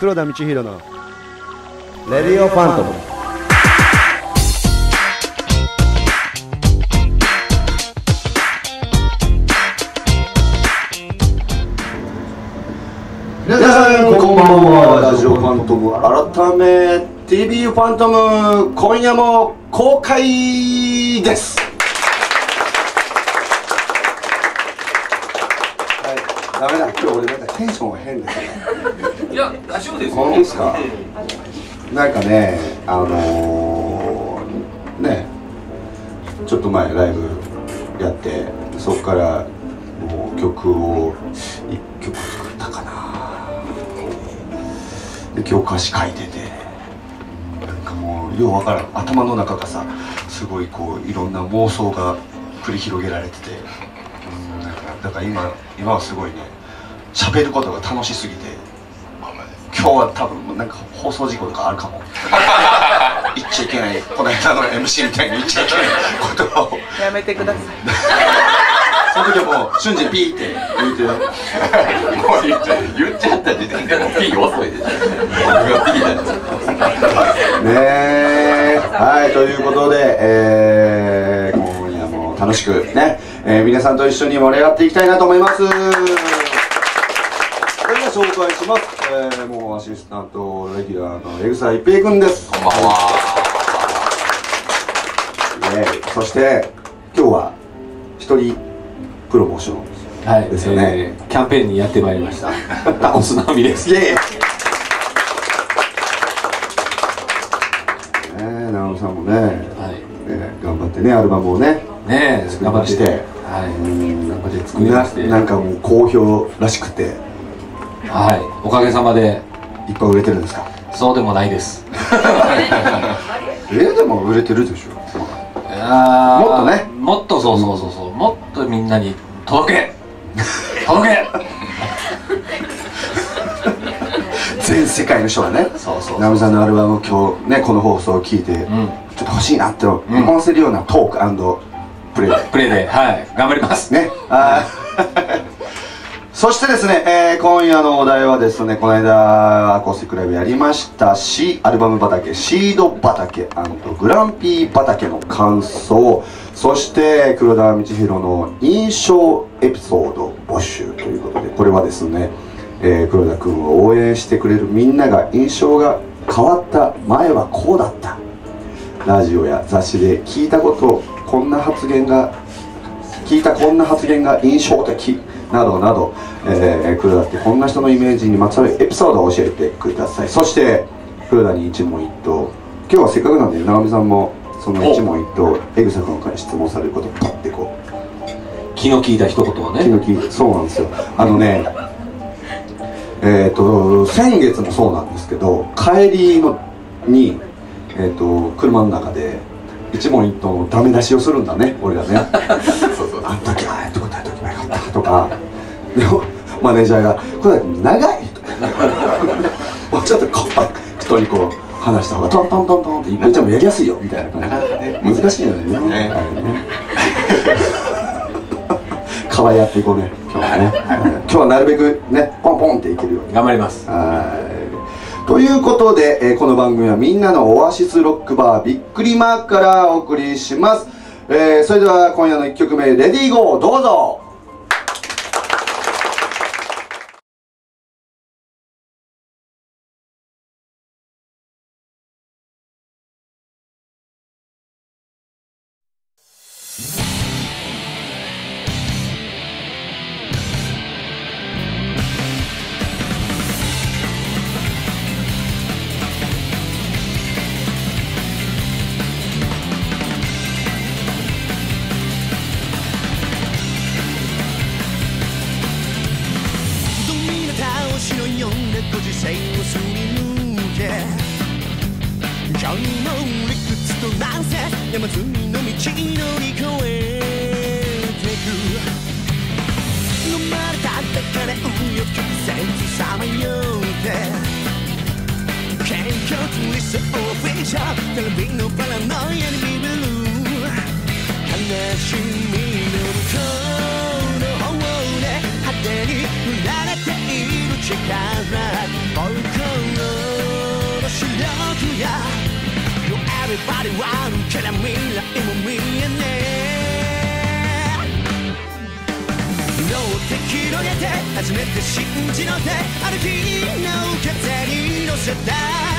黒田道弘のレディオファントム。皆さんこんばんは。ラジオファントム改め TV ファントム今夜も公開です。はい。ダメだ。今日俺なんかテンションが変ですねいや大丈夫です本当ですか？なんかねあのー、ねちょっと前ライブやってそこからもう曲を1曲作ったかな。で今日歌詞書いててなんかもうようわからん。頭の中がさすごいこういろんな妄想が繰り広げられてて。だから今今はすごいね喋ることが楽しすぎて今日は多分なんか放送事故とかあるかも。言っちゃいけない。この間の MC みたいに言っちゃいけないことを。やめてください。その時はもう瞬時にピーって言うてよ。もう言っちゃ言っちゃった時点でもうピー遅いでしょ僕がピーだよ。ねえ。はいということで、えー、今夜も楽しくね、えー皆さんと一緒に盛り上がっていきたいなと思います紹介します、えー、もうアシスタントレギュラーの江草一平君です。こんばんは。そして今日は一人プロモーションはい、ですよね。えーキャンペーンにやってまいりました。タコスナミです。イエーイ。直美さんもね、はい。ね頑張ってねアルバムをねねえ、作りまして。はい。うん。頑張って作りまして。ななんかもう好評らしくてはい。おかげさまで、いっぱい売れてるんですか？そうでもないです。えー、でも売れてるでしょあーもっとねもっとそうそうそうそう。もっとみんなに届け届け 全世界の人がねそうそう直美さんのアルバムを今日ねこの放送を聞いて、うん。ちょっと欲しいなって思わせるようなトークプレイでプレイで、はい。頑張ります。ねあーそしてですね、えー今夜のお題はですねこの間アコースティックライブやりましたしアルバム畑シード畑グランピー畑の感想そして黒田道弘の印象エピソード募集ということでこれはですね、えー黒田君を応援してくれるみんなが印象が変わった前はこうだった。ラジオや雑誌で聞いたことこんな発言が聞いたこんな発言が印象的。などなど、えー、黒田ってこんな人のイメージにまつわるエピソードを教えてください。そして黒田に一問一答。今日はせっかくなんで直美さんもその一問一答江草君から質問されることをパッてこう。気の利いた一言をね。気の利いてそうなんですよ。あのねえっ、と先月もそうなんですけど帰りのに、えー、と車の中で一問一答のダメ出しをするんだね俺らね。そうそうあの時ああやって答えととかでもマネージャーが「これ長い」とかもうちょっとこう人にこう話した方がトントントントンって一平ちゃんもやりやすいよみたいな感じね難しいのよね。ねね可愛いやっていこうね今日はね。今日はなるべくねポンポンっていけるように。頑張ります。はい。ということで、えーこの番組はみんなのオアシスロックバーびっくりマークからお送りします、えーそれでは今夜の1曲目「レディーゴー」どうぞ gonna be no めて悲しみの向こうの方で果てに振られている力僕の視力や You everybody は抜けな未来も見えねえって広げて初めて信じの手歩きの風に乗せた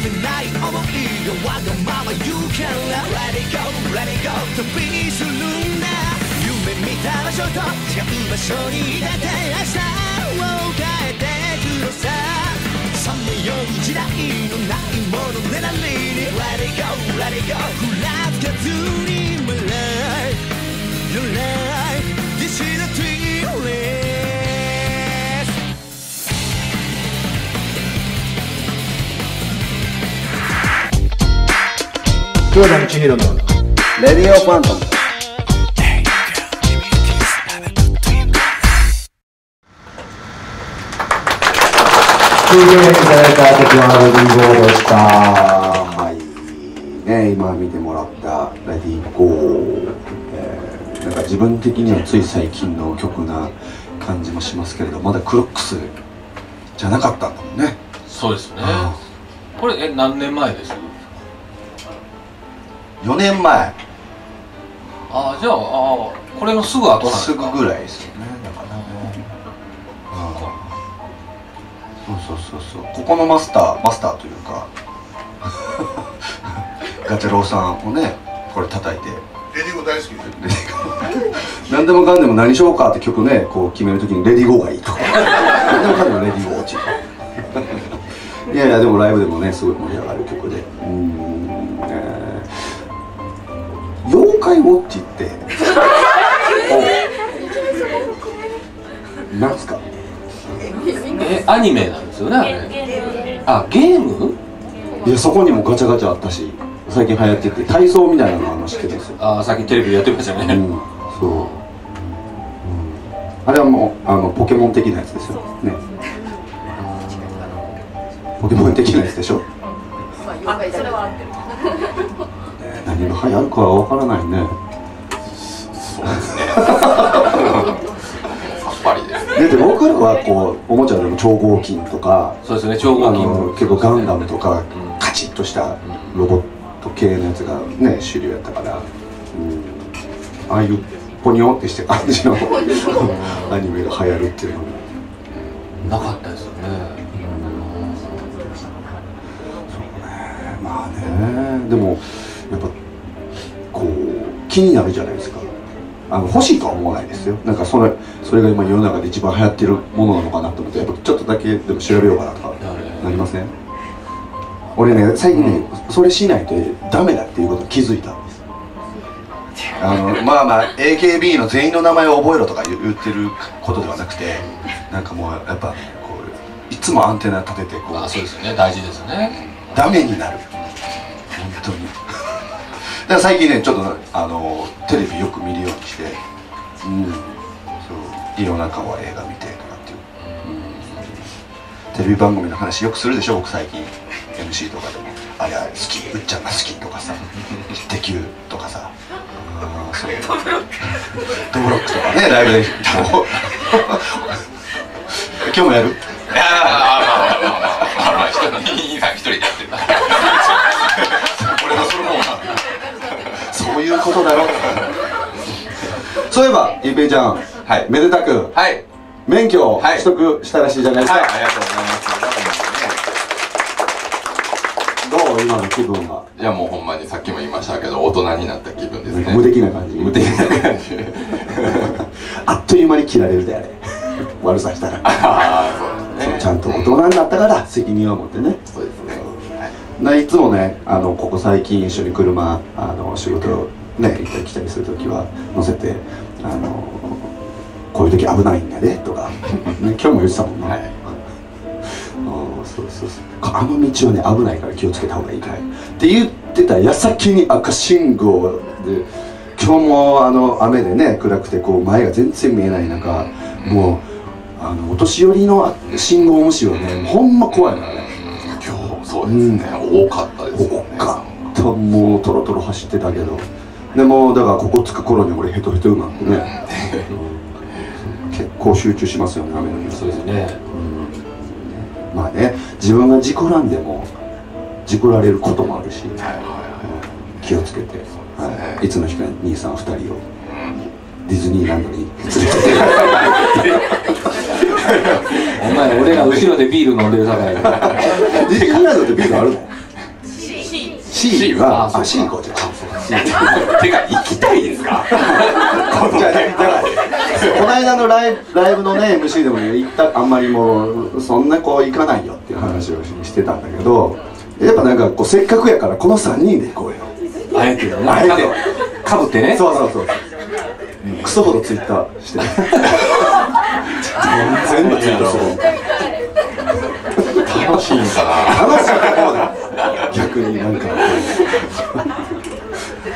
果てない想いがわがまま言うから Let it go, let it go. 旅するんだ夢見た場所と違う場所に出て明日を変えてくのささまよう時代のないものねなりに Let it go, let it go. ふらつかずに My life, your life. This is a twin 黒田千尋のレディオファントム聞い。てい。ただい。た時はレディーゴーでしたはい。ね今見てもらった「レディーゴー」えーなんか自分的にはつい。最近の曲な感じもしますけれどまだクロックスじゃなかったんだもんねそうですねこれえ何年前です4年前。あじゃああこれのすぐ後なすぐぐらいですよね。だからねう。ん。そうそうそうそう。ここのマスターマスターというか。ガチャロウさんをねこれ叩いて。レディーゴ大好きです 何でもかんでも何しようかって曲ねこう決めるときにレディーゴーがいいと。か何でもかんでもレディーゴー落ちる。いやいやでもライブでもねすごい盛り上がる曲で。うーん、ー妖怪ウォッチって。お なんすか？えアニメなんですよねあれ。あゲーム？いやそこにもガチャガチャあったし最近流行ってて体操みたいなのあの知ってるんですよ。あさっきテレビでやってましたね、うんそう、うん、あれはもうあのポケモン的なやつですよ。ね。ポケモン的なやつでしょ。ね何が流行るかは分からないね。そうですね。さっぱりですだって僕らはこうおもちゃでも超合金とかそうですね超合あ金の結構ガンダムとかん。カチッとしたロボット系のやつがね主流やったから、うん、ああいうポニョってして感じのアニメが流行るっていうのも。なかったですよね。まあね。でもやっぱ気になるじゃないですか。あの欲しいとは思わないですよ。なんかそれそれが今世の中で一番流行ってるものなのかなと思ってやっぱちょっとだけでも調べようかなとかはいなりません？俺ね最近ね、それしないとダメだっていうことに気づいたんです。あのまあまあ AKB の全員の名前を覚えろとか言言ってることではなくてなんかもうやっぱこういつもアンテナ立ててこうあそうですよね。大事ですね。ダメになる。本当に。だから最近ねちょっとあのテレビよく見るようにしてうんそう夜中は映画見てとかっていう、うん、テレビ番組の話よくするでしょ僕最近。MC とかでも。あれあれ好き。うっちゃんが好きとかさ「イッテ Q!」とかさ。うんそうドブロック。ドブロックとかねライブで。今日もやる？いやあまあまあまあまあまあ一人でやってる俺のそれもそういうことだろそういえば一平ちゃん。はい。めでたくはい。免許をはい。取得したらしいじゃないですか、はいありがとうございます。どう？今の気分は？いやもうほんまにさっきも言いましたけど大人になった気分ですね。無敵な感じ。無敵な感じ。あっという間に切られるであれ。悪さしたら。ああそうですね。ちゃんと大人になったから責任を持ってね。そうですね。いつもねあのここ最近一緒に車あの仕事ね行ったり来たりする時は乗せてあのこういう時危ないんだねとか、ね、今日も言ってたもんね、はい。ああそうそうそう。あの道はね危ないから気をつけた方がいいから、って言ってた矢先に赤信号で今日もあの雨でね暗くてこう前が全然見えない中もうあのお年寄りの信号無視はね。ほんま怖いからね今日そうですね、多かったですよね。多かった。もうトロトロ走ってたけどでもだからここ着く頃に俺ヘトヘトになってね。結構集中しますよね雨の日は。そうですね。まあね自分が事故らんでも事故られることもあるし。はいはい気をつけて、はい、いつの日か兄さん2人を。ディズニーランドに。連れてお前俺ら後ろでビール飲んでるさかい ディズニーランドってビールあるの？C はあ C 行こうじゃあてか行きたいですか？じゃあだからこの間のライブライブのね MC でもね行ったあんまりもうそんなこう行かないよっていう話をししてたんだけどやっぱなんかこうせっかくやからこの3人で行こうよ。あえてよねあえて。かぶってね。そうそうそうクソほどツイッターしてる。全部ツイートする楽しいんかな。楽しい方だ逆になんか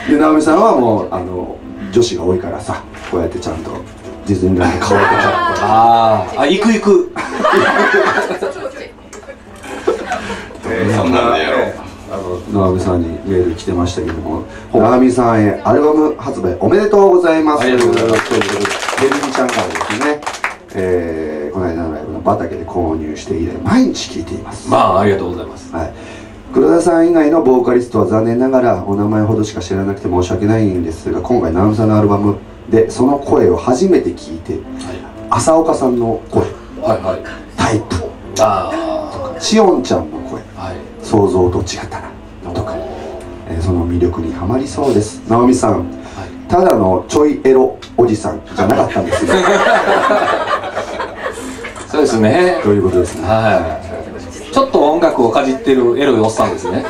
で直美さんはもうあの女子が多いからさこうやってちゃんとディズニーランド顔とか。あー。あ行く行く。そんなんでやろう。あの直美さんにメール来てましたけども直美さんへアルバム発売おめでとうございます。ありがとうございます。ということでテレビちゃんからですね、えー、この間のライブの畑で購入して以来毎日聴いています。まあありがとうございます。はい、黒田さん以外のボーカリストは残念ながらお名前ほどしか知らなくて申し訳ないんですが今回直美さんのアルバムでその声を初めて聞いて浅岡さんの声はいはい。タイプ。あしおんちゃんの声。あはい。想像と違ったな。とか、えーその魅力にはまりそうです。直美さん。ただのちょいエロおじさんじゃなかったんですよ そうですね。ということですね。はいちょっと音楽をかじってるエロいおっさんですね。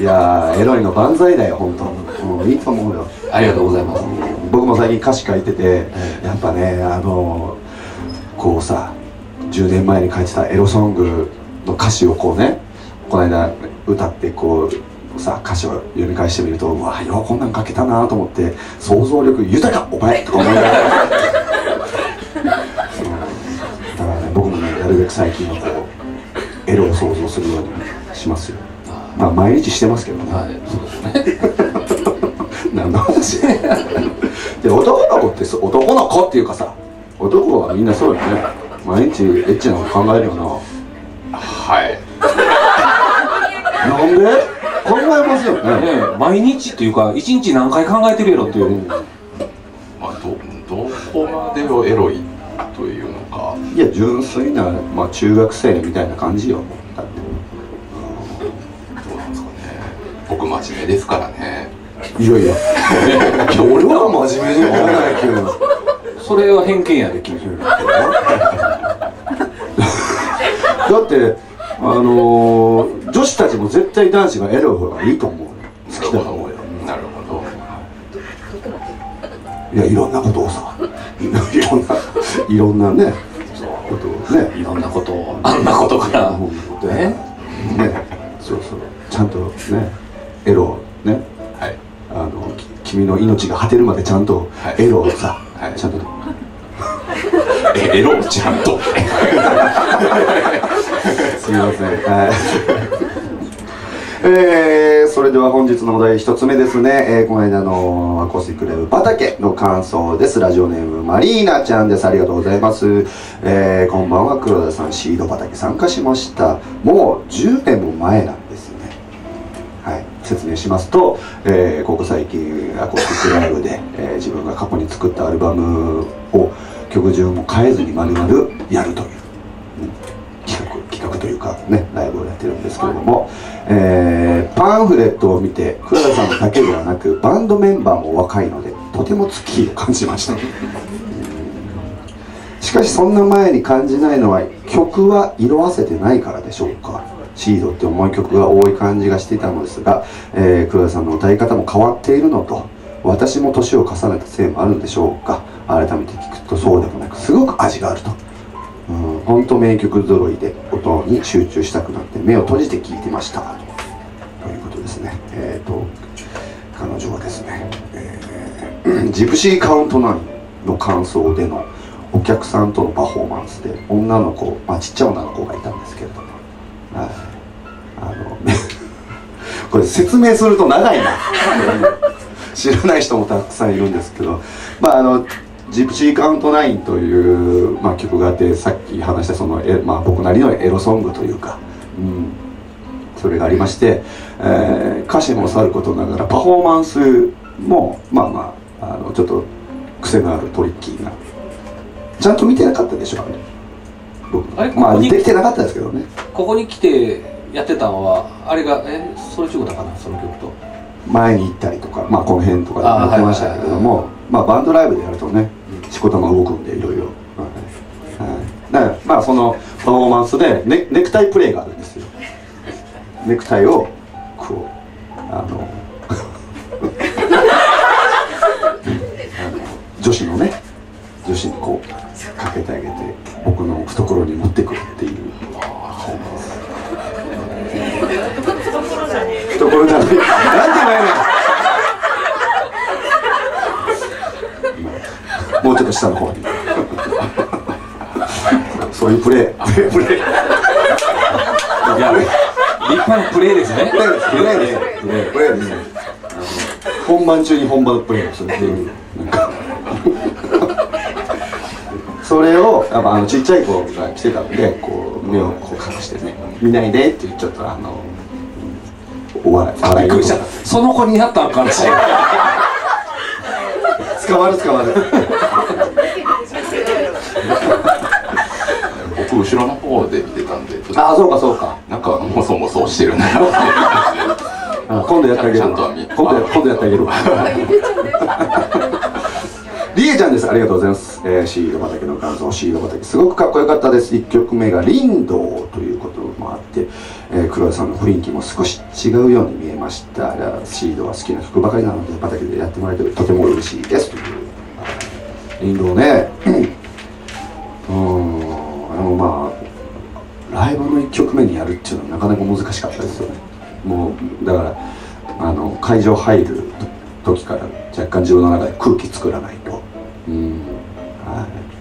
いやーエロいの万歳だよ本当。もういいと思うよ。ありがとうございます。僕も最近歌詞書いててやっぱねあのこうさ10年前に書いてたエロソングの歌詞をこうねこの間歌ってこうさ歌詞を読み返してみるとうわようこんなん書けたなと思って想像力豊かお前とか思いながら。うん。だからね僕もねなるべく最近はこうエロを想像するようにしますよ。まあ毎日してますけどね、はいそうですね。何の話？で男の子ってそ男の子っていうかさ男はみんなそうよね。毎日エッチなこと考えるよはい。ななんで？考えますよね。ねえ毎日っていうか一日何回考えてるやろっていう。まあどどこまでをエロいいや純粋な、まあ、中学生みたいな感じよ。だって。どうなん。ですかね僕真面目ですからね。いやいや。いや俺は真面目に思わないけど。それは偏見やで君。だってあのー女子たちも絶対男子がエロい方がいいと思う。よ好きだと思うよ。なるほど。いやいろんなことをさ。いろんないろんなねことを。ね。いろんなことを。あんなことから。ね。ね。そうそう。ちゃんとねエロをね。はい。あのき君の命が果てるまでちゃんとはい。エロをさ、はい。ちゃんと。えエロ？ちゃんと。すみません。はいえー、それでは本日のお題一つ目ですね、えーこの間のアコースティックライブ畑の感想です。ラジオネームマリーナちゃんです。ありがとうございます、えーこんばんは。黒田さんシード畑参加しました。もう10年も前なんですね。はい、説明しますと、えここ最近アコースティックライブで、え自分が過去に作ったアルバムを曲順も変えずに丸々やるという、企画企画というかねライブをやってるんですけれども、えーパンフレットを見て黒田さんだけではなくバンドメンバーも若いのでとても月を感じました。しかしそんな前に感じないのは曲は色あせてないからでしょうか。シードって重い曲が多い感じがしていたのですが、えー黒田さんの歌い方も変わっているのと私も年を重ねたせいもあるんでしょうか。改めて聞くとそうでもなくすごく味があると。うん。本当名曲揃いで音に集中したくなって目を閉じて聴いてました。ということですね。えっ、と彼女はですね、えージプシーカウント9の感想でのお客さんとのパフォーマンスで女の子、まあ、ちっちゃい女の子がいたんですけれども、はい、あの これ説明すると長いな。知らない人もたくさんいるんですけど。まああのジプシーカウント9という、まあ、曲があってさっき話したそのえ、まあ、僕なりのエロソングというか、うん、それがありまして、えー歌詞もさることながらパフォーマンスもまあまああのちょっと癖のあるトリッキーな。ちゃんと見てなかったでしょあれ僕。あれ？まあできてなかったですけどね。ここに来てやってたのはあれがえそれ中だかなその曲と。前に行ったりとかまあこの辺とかでやってましたけれどもまあバンドライブでやるとねしこたま動くんでいろいろ。はい。はいだからまあそのパフォーマンスでネネクタイプレーがあるんですよ。ネクタイをこうあの 女子のね女子にこうかけてあげて僕の懐に持ってくるっていう。懐じゃない。なんて言えばいいのもうちょっと下の方に。そういうプレープレープレーいや立派なプレーですね。プレーです。プレーです。プレープレーです。本番中に本番のプレーをするっていうそれをやっぱあのちっちゃい子が来てたんでこう目をこう隠してね見ないでって言っちゃったらあのお笑いびっくりした。その子にやったんかな捕まる捕まる。僕後ろの方で見てたんでああそうかそうか。なんかもそもそしてるな。今度やってあげる今度やってあげるわりえちゃんです。ありがとうございます、えーシード畑の感想。シード畑すごくかっこよかったです。1曲目が「林道」ということもあって、えー黒田さんの雰囲気も少し違うように見えましたシードは好きな曲ばかりなので畑でやってもらえてとても嬉しいです。という林道ね。うん。あのまあライブの1曲目にやるっていうのはなかなか難しかったですよね。もうだからあの会場入る時から若干自分の中で空気作らない。はい。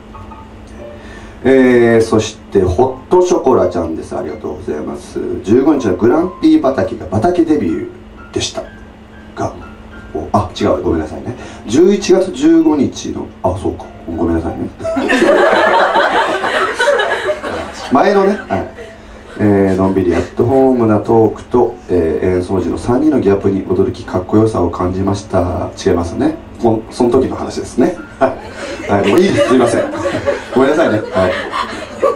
えー、そしてホットショコラちゃんです。ありがとうございます。15日のグランピー畑が畑デビューでした。がおあ違う。ごめんなさいね。11月15日のあそうか。ごめんなさいね。前のね、はい。えーのんびりアットホームなトークと、えー演奏時の3人のギャップに驚きかっこよさを感じました。違いますね。その時の話ですね。はい、もういいです。すいません。ごめんなさいね。はい。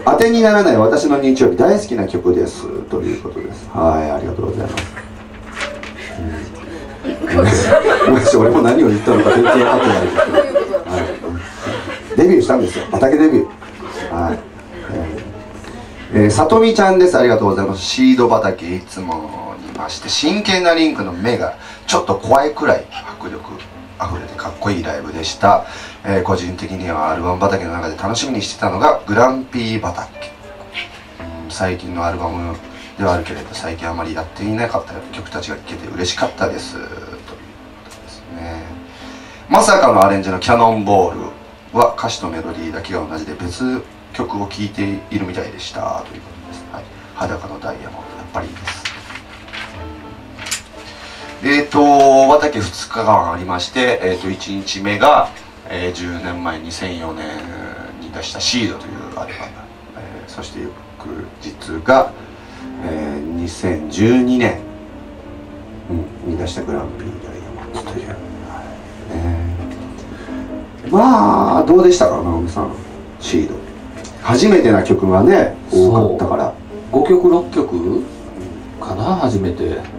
当てにならない私の日曜日大好きな曲です。ということです。はいありがとうございます。うん。ごめんなさい。俺も何を言ったのか全然分かってない。ですけど、はい、デビューしたんですよ。畑デビュー。はい、ええー、さとみちゃんです。ありがとうございます。シード畑いつもにまして真剣なリンクの目がちょっと怖いくらい迫力。あふれてかっこいいライブでした、えー個人的にはアルバム畑の中で楽しみにしてたのがグランピー畑、うん最近のアルバムではあるけれど最近あまりやっていなかった曲たちが聴けて嬉しかったです。ということですね。まさかのアレンジのキャノンボールは歌詞とメロディーだけが同じで別曲を聴いているみたいでした。ということです、はい、裸のダイヤモンド。やっぱりいいです。えー、と畑2日間ありまして、えー、と1日目が、えー10年前2004年に出した「シードというアルバム、えーそして翌日が、えー2012年、うん、に出した「グランピーダイヤモンド」という、はい。ねまあどうでしたか直美さんシード。初めてな曲がね多かったから。5曲6曲かな初めて。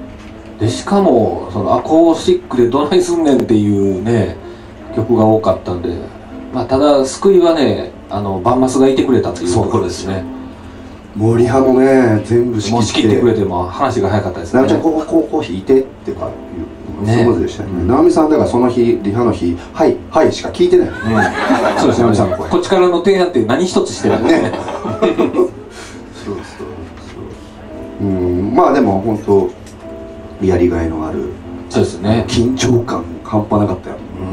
でしかもそのアコースティックでどないすんねんっていうね曲が多かったんでまあただ救いはねあのバンマスがいてくれたっていうところですね。森派もね全部仕切って。くれても話が早かったですね。直美ちゃんこここうこう弾いてってかいうね。スムーズでしたよね。直美さんだからその日リハの日「はいはい」しか聞いてない。よねそうです直美さんの声こっちからの提案って何一つしてない。ね。そうそうそう。うんまあでも本当やりがいのあるそうですね。緊張感半端なかったよう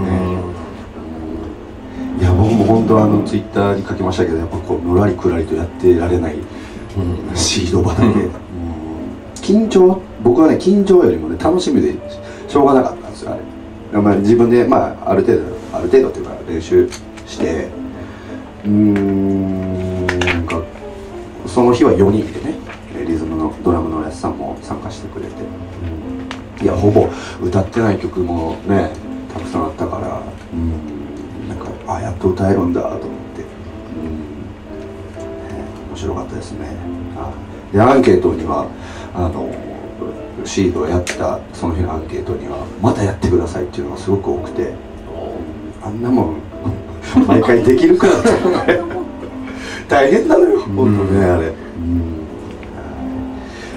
ん。いや僕も本当あのツイッターに書きましたけどやっぱこうのらりくらりとやってられないシード畑、うん。緊張僕はね緊張よりもね楽しみでしょうがなかったんですよあれ、まあ、自分でまあある程度ある程度っていうか練習して。うーんなんかその日は4人でねリズムののドラムのやつさんも参加してくれて、いやほぼ歌ってない曲もねたくさんあったから、うん、なんかあやっと歌えるんだと思って、うん。ね面白かったですね。でアンケートにはあのシードをやったその日のアンケートにはまたやってくださいっていうのがすごく多くて。あんなもん 毎回できるかって。大変なのよ本当ねあれ、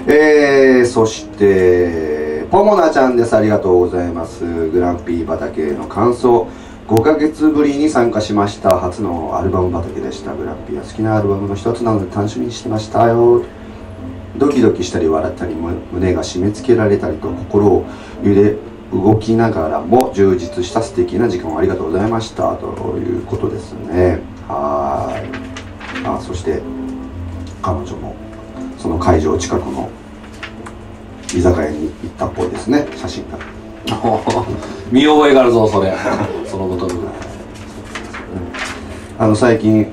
えー、そしてポモナちゃんです。ありがとうございます。グランピー畑への感想。5ヶ月ぶりに参加しました。初のアルバム畑でした。グランピーは好きなアルバムの一つなので楽しみにしてましたよ。ドキドキしたり笑ったり胸が締め付けられたりと心を揺れ動きながらも充実した素敵な時間をありがとうございました。ということですね。はい。あそして彼女もその会場近くの居酒屋に行ったっぽいですね。写真が。見覚えがあるぞそれ。そのことにあの最近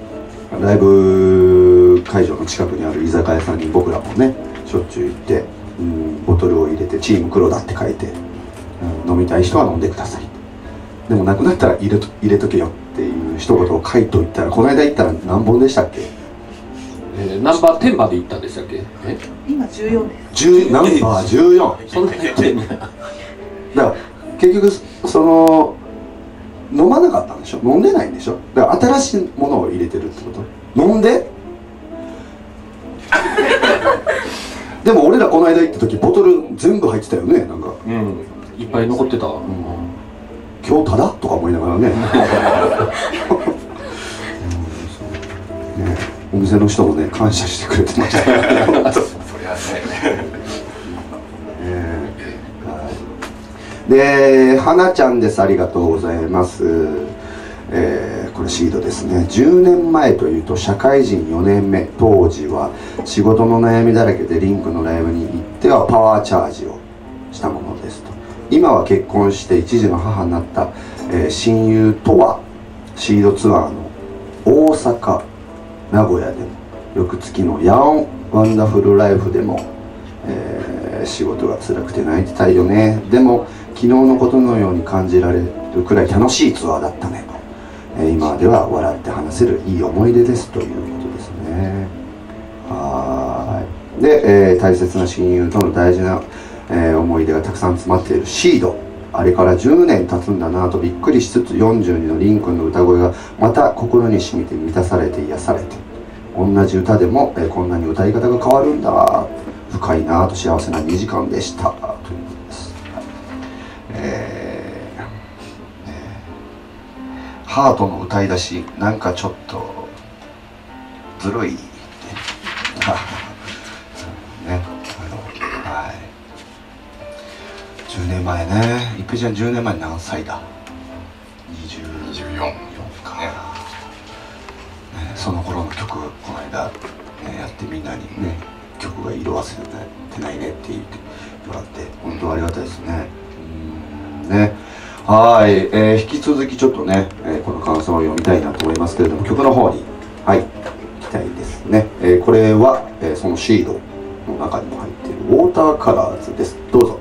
ライブ会場の近くにある居酒屋さんに僕らもねしょっちゅう行って、うん、ボトルを入れて「チーム黒だ」って書いて、うん、飲みたい人は飲んでください。でもなくなったら入れと入れとけよっていう一言を書いといたらこの間行ったら何本でしたっけ？えーナンバー10まで行ったんでしたっけ？え？今14です。10ナンバー14そんなに言ってんだから結局その飲まなかったんでしょ？飲んでないんでしょ？だから新しいものを入れてるってこと？飲んで？でも俺らこの間行った時ボトル全部入ってたよねなんか。うん。いっぱい残ってた、今日ただ？とか思いながらね お店の人もね感謝してくれてました。そりゃねで花ちゃんです。ありがとうございます。えーこれシードですね。10年前というと社会人4年目。当時は仕事の悩みだらけでリンクのライブに行ってはパワーチャージをしたものですと。今は結婚して一児の母になった、えー親友とはシードツアーの大阪名古屋でも翌月のヤンワンダフルライフでも、えー仕事が辛くて泣いてたいよね。でも昨日のことのように感じられるくらい楽しいツアーだったね。と、えー今では笑って話せるいい思い出ですということですね。はい。で、えー大切な親友との大事な、え思い出がたくさん詰まっているシード。あれから10年経つんだなとびっくりしつつ42のリンクの歌声がまた心に染みて満たされて癒されて同じ歌でも、えこんなに歌い方が変わるんだ。深いなと幸せな2時間でした。ということです、えーえーハートの歌い出しなんかちょっとずるい。ね年前ね。一平ちゃん10年前何歳だ？20 24か、ね。ね、その頃の曲この間、ね、やってみんなにね曲が色あせてないねって言ってもらって本当ありがたいですね。うん。ね。はい、えー引き続きちょっとね、えーこの感想を読みたいなと思いますけれども曲の方にはい行きたいですね、えーこれは、えーそのシードの中にも入っているウォーターカラーズです。どうぞ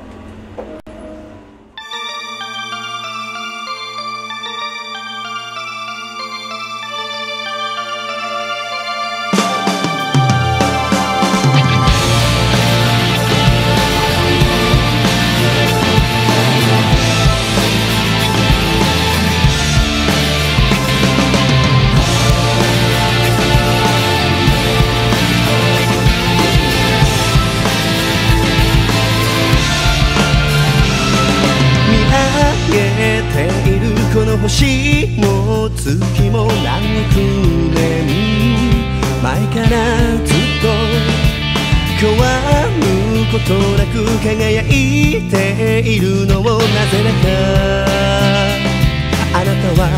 星も月も何億年前からずっと変わることなく輝いているのをなぜだかあなたは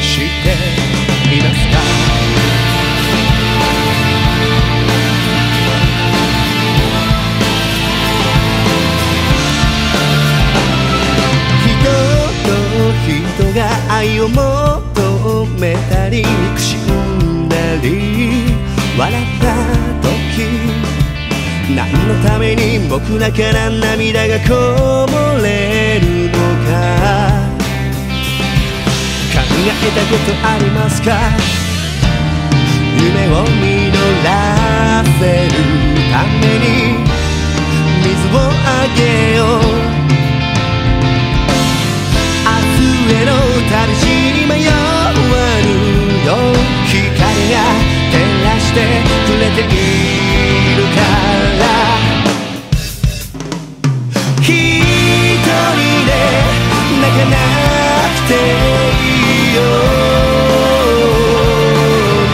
知っていますか？人が愛を求めたり憎しんだり笑った時何のために僕らから涙がこぼれるのか考えたことありますか夢を実らせるために水をあげようの旅路に迷わぬよ光が照らしてくれているから一人で泣かなくていいよう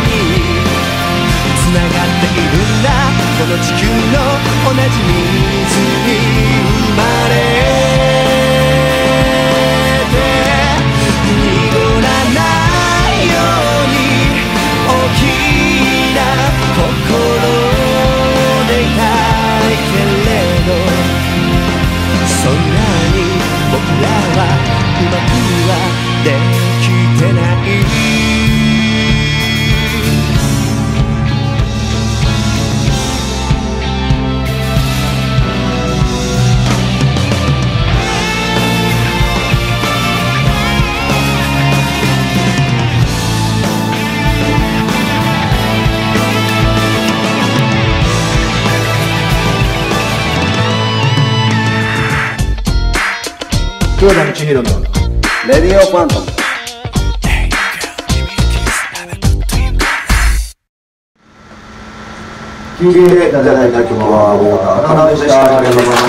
に繋がっているんだこの地球の同じ水に生まれはうまくは黒田千尋のレディオファントム聞い。てい。ただい。た曲はウォーターからでしたありがとうござい。まし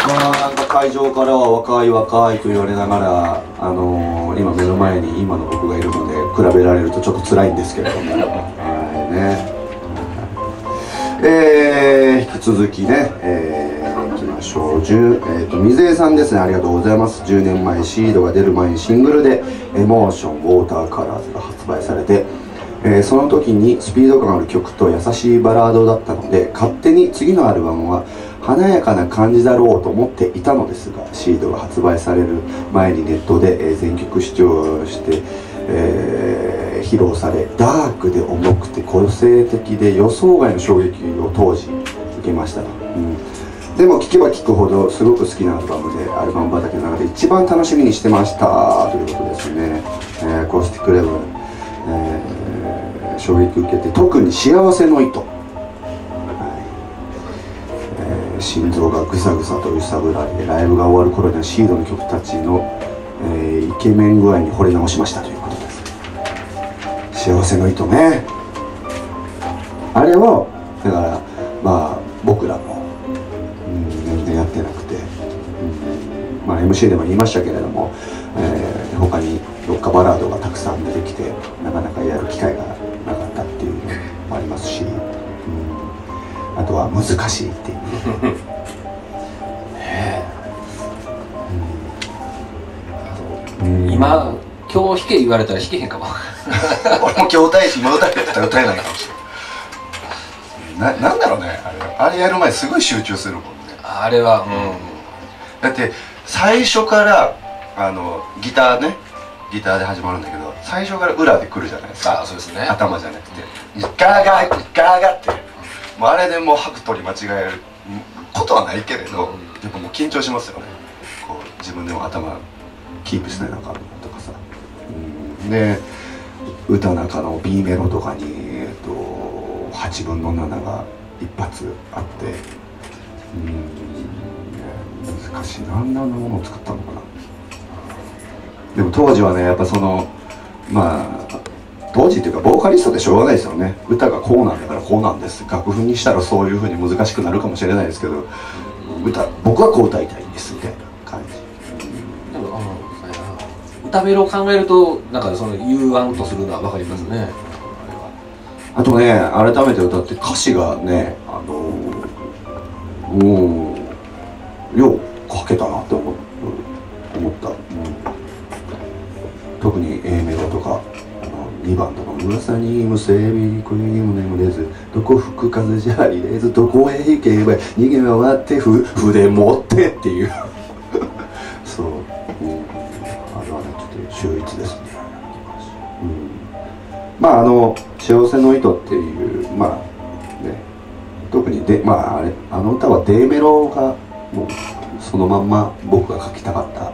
たまあなんか会場からは若い。若い。と言われながらあのー、今目の前に今の僕がい。るので比べられるとちょっと辛い。んですけれどもはい。ねえー、引き続きね、えー、きましょう、10えー、と水江さんですね。ありがとうございます。10年前シードが出る前にシングルで「エモーションウォーターカラーズが発売されてえーその時にスピード感ある曲と優しいバラードだったので勝手に次のアルバムは華やかな感じだろうと思っていたのですがシードが発売される前にネットで、え全曲視聴して、えー披露されダークで重くて個性的で予想外の衝撃を当時受けました、でも聴けば聴くほどすごく好きなアルバムでアルバム畑の中で一番楽しみにしてましたということですね、えーコースティックレブン、えー衝撃受けて特に幸せの糸、はい。えー心臓がぐさぐさと揺さぶられライブが終わる頃にはシードの曲たちの、えーイケメン具合に惚れ直しましたということです。幸せの糸ね。あれはだからまあ僕らも、まあ、MC でも言いましたけれども、えー他にロッカバラードがたくさん出てきてなかなかやる機会がなかったっていうのもありますし、うん、あとは難しいっていう。今今日弾け言われたら弾けへんかも。俺も今日歌いし今歌ってたら歌えないかもしれない。ななんだろうねあれ。あれやる前すごい集中するもんね。あれはだって最初からあのギターね。ギターで始まるんだけど最初から裏で来るじゃないですか。あそうですね。頭じゃなくて「ガーガーガーガー」って。もうあれでもう拍取り間違える。ことはないけれど、うん。やっぱもう緊張しますよね。こう自分でも頭キープしないのかとかさ、うん、で歌の中の B メロとかに、えっと、8分の7が一発あって。うん難しいなあんなものを作ったのかな。でも当時はねやっぱそのまあ当時っていうかボーカリストでしょうがないですよね。歌がこうなんだからこうなんです。楽譜にしたらそういうふうに難しくなるかもしれないですけど歌僕はこう歌いたいんですみたいな感じ。歌メロを考えるとなんかその言わんとするのは分かりますね、あとね改めて歌って歌詞がねあのもうよう書けたなって思う思った、うん。特に A メロとかあの2番とか「噂に無整備これにも眠れずどこ吹く風じゃ入れずどこへ行けば逃げ回ってふ筆持って」っていう。そう、うん、あれはねちょっと秀逸ですね、うん。まああの幸せの糸っていうまあね。特にでまああれあの歌は D メロがもうそのまんま僕が書きたかった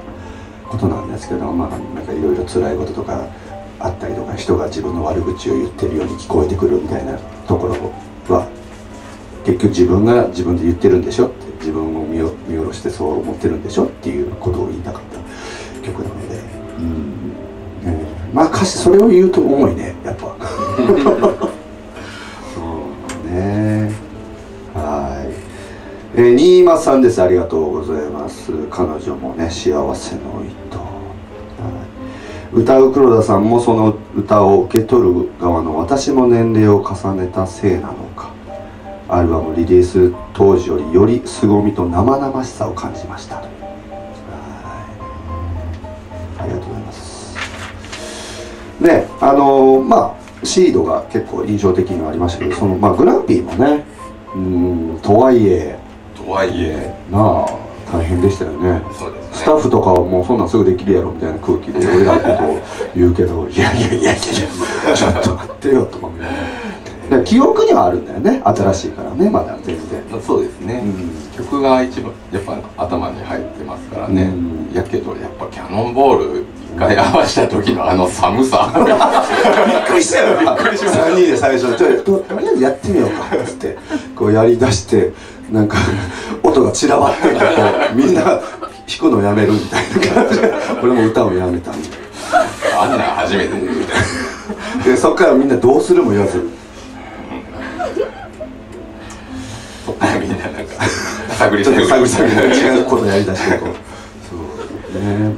ことなんですけどまあなんかいろいろ辛いこととかあったりとか人が自分の悪口を言ってるように聞こえてくるみたいなところは結局自分が自分で言ってるんでしょって自分を見下ろしてそう思ってるんでしょっていうことを言いたかった曲なので、うんえーまあ歌詞それを言うと重いね。やっぱそうね。はい、えー、新間さんです。ありがとうございます。彼女もね幸せの糸、はい、歌う黒田さんもその歌を受け取る側の私も年齢を重ねたせいなのか。アルバムリリース当時よりより凄みと生々しさを感じました。ありがとうございます。ねあのーまあシードが結構印象的にはありましたけどその、まあ、グランピーもねうんとはいえとはいえなあ大変でしたよね。ね。スタッフとかはもうそんなんすぐできるやろみたいな空気で俺らのことを言うけど いやいやいやいやいやちょっと待ってよとかも言うだから記憶にはあるんだよね。新しいからねまだ全然。まあそうですね、うん。曲が一番やっぱ頭に入ってますからね、うん。やけどやっぱキャノンボール一回合わせた時のあの寒さ。びっくりしたよ。びっくりしました。3人で最初ちょととりあえずやってみようかっつってこうやりだしてなんか音が散らばってるとみんな弾くのやめるみたいな感じ。で俺も歌をやめたんであんなん初めて。でみたいなでそっからみんなどうするも言わず。みんななんか 探り探り。探り探り違うことやりだしてこう。そうね。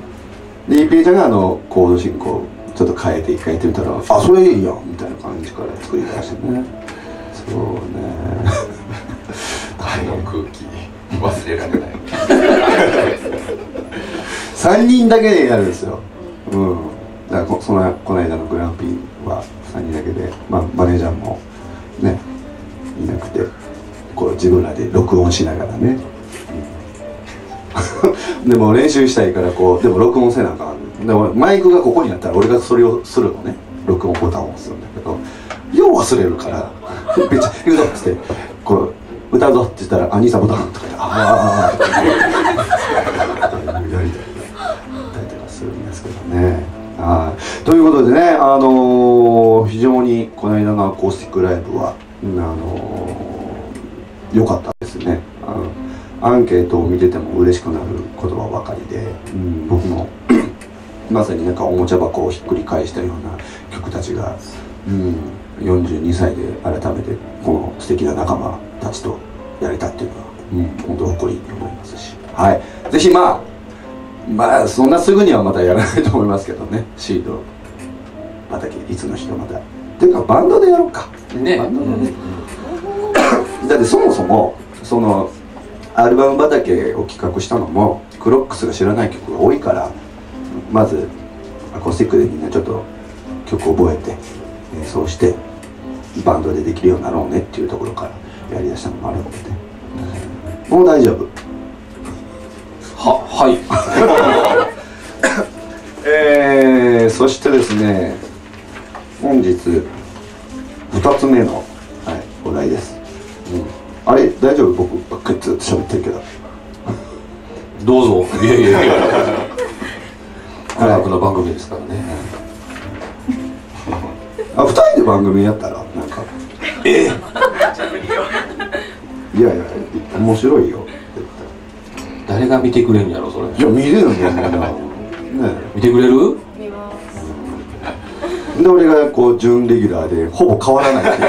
で EP ちゃんがあのコード進行ちょっと変えて一回やってみたらあそれいいやんみたいな感じから作り出してね。そうねあの空気忘れられない。3人だけでやるんですよ。うん。だからこそのこの間のグランピーは3人だけで、まあ、マネージャーもねいなくてこう自分らで録音しながらね、うん。でも練習したいからこうでも録音せなあかん。でもマイクがここにあったら俺がそれをするのね。録音ボタンを押すんだけど。よう忘れるから。めっちゃ「行くぞ」っつってこう歌うぞって言ったら「兄さんボタン」とか言って「ああああ」とか言ってやりたりとかするんですけどね。はいということでね、あのー非常にこの間のアコースティックライブは、うんあのーかったですねあの。アンケートを見てても嬉しくなる言葉ばかりで、うん、僕もまさになんかおもちゃ箱をひっくり返したような曲たちが、うん、42歳で改めてこの素敵な仲間たちとやれたっていうのは、うん、本当誇りに思いますし、はい、ぜひまあまあそんなすぐにはまたやらないと思いますけどね。シード。畑いつの日かまた。っていうかバンドでやろうか。ね。バンドでね、だってそもそもそのアルバム畑を企画したのもクロックスが知らない曲が多いからまずアコースティックでみんなちょっと曲を覚えて演奏してバンドでできるようになろうねっていうところからやりだしたのもあるのでね。もう大丈夫。ははい。えー、そしてですね本日2つ目の、はい、お題です、うん、あれ大丈夫？僕ばっかりずっと喋ってるけど。どうぞ。いやいやいや。科学の番組ですからねあ2人で番組やったらなんか。ええ。いやいや面白いよ。誰が見てくれんやろそれ。いや見れるんだよ ね見てくれる？で俺がこう準レギュラーでほぼ変わらないってい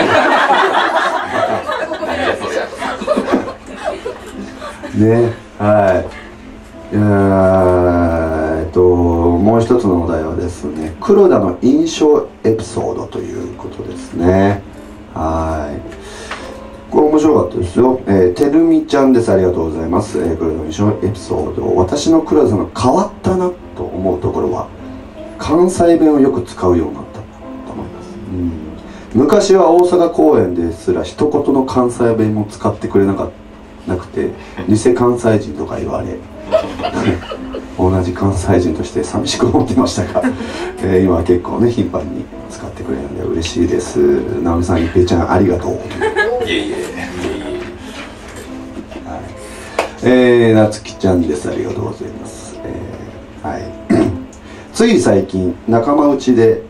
う。ねはい。いやともう一つのお題はですね黒田の印象エピソードということですね。はい。これ面白かったですよ、えー、てるみちゃんです。ありがとうございます、えー、黒田の印象エピソード。私の黒田さんが変わったなと思うところは関西弁をよく使うようになったと思います、うん、昔は大阪公演ですら一言の関西弁も使ってくれなかなくて偽関西人とか言われ同じ関西人として寂しく思ってましたが、えー今は結構ね頻繁に使ってくれるので嬉しいです。直美さん一平ちゃんありがとう。いえいえ。えー、なつきちゃんです。ありがとうございます、えーはい。つい最近仲間内で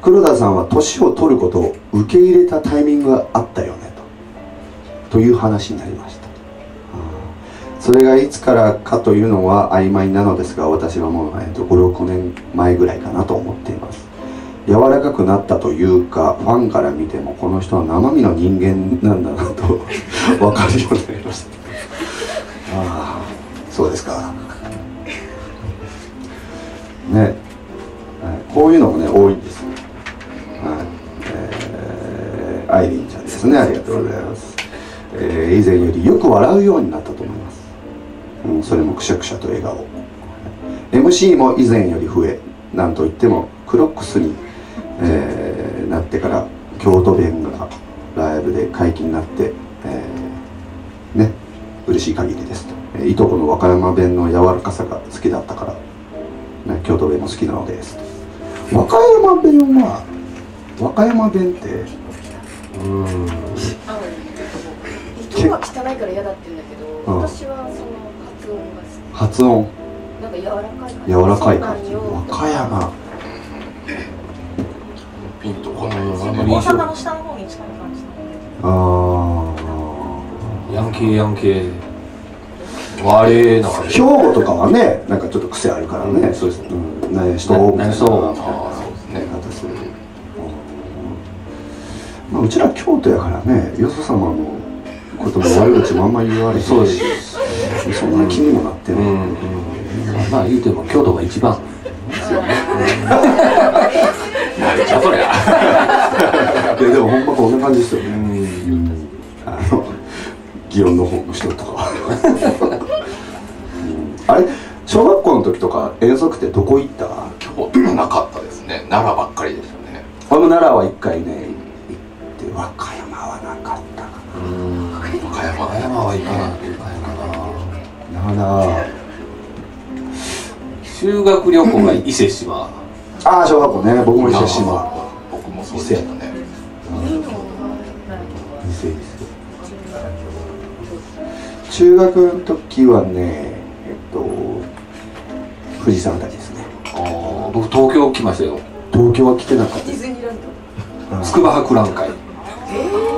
黒田さんは年を取ることを受け入れたタイミングがあったよねと。という話になりましたそれがいつからかというのは曖昧なのですが私はもう、えー、と56年前ぐらいかなと思っています。柔らかくなったというかファンから見てもこの人は生身の人間なんだなと分かるようになりました。ああそうですか。ね、はい、こういうのもね多いんですはい。えーアイリンちゃんですね。ありがとうございます、えー以前よりよく笑うようになったと思います、うん、それもくしゃくしゃと笑顔。MC も以前より増えなんといってもクロックスに、えーなってから京都弁がライブで解禁になって、えーね嬉しい限りですと、えーいとこの和歌山弁の柔らかさが好きだったから、ね、京都弁も好きなのですと。和歌山弁は和歌山弁ってうん。今日は汚いから嫌だって言うんだけど、うん。私は発音。なんか柔らかい柔らかい感じ和歌山。ピンとこないですあんまね大阪の下の方に近い感じなの。であヤンケーヤンケー。我な。ー兵庫とかはねなんかちょっと癖あるからね、そうですうん、ね人をなそ。うああそうですね。言い方する、う。ん。まあ、うちら京都やからねよそ様のことも悪口もあんまり言われへんしそうです。そんな気にもなってる、うんうん。まあ言うても京都が一番。なん。じゃそりゃでもほんまこんな感じですよね、うん。あの祇園の方の人とか。うん。あれ小学校の時とか遠足ってどこ行った？京都がなかったですね。奈良ばっかりでしたね。俺も奈良は一回ね行って和歌山和歌山和歌山はいかないかなな奈修学旅行が伊勢志摩ああ小学校ね僕も伊勢志摩僕もそうでしたね伊勢伊勢中学の時はねえっと富士山あたりですねあー僕東京来ましたよ東京は来てなかったです筑波博覧会いや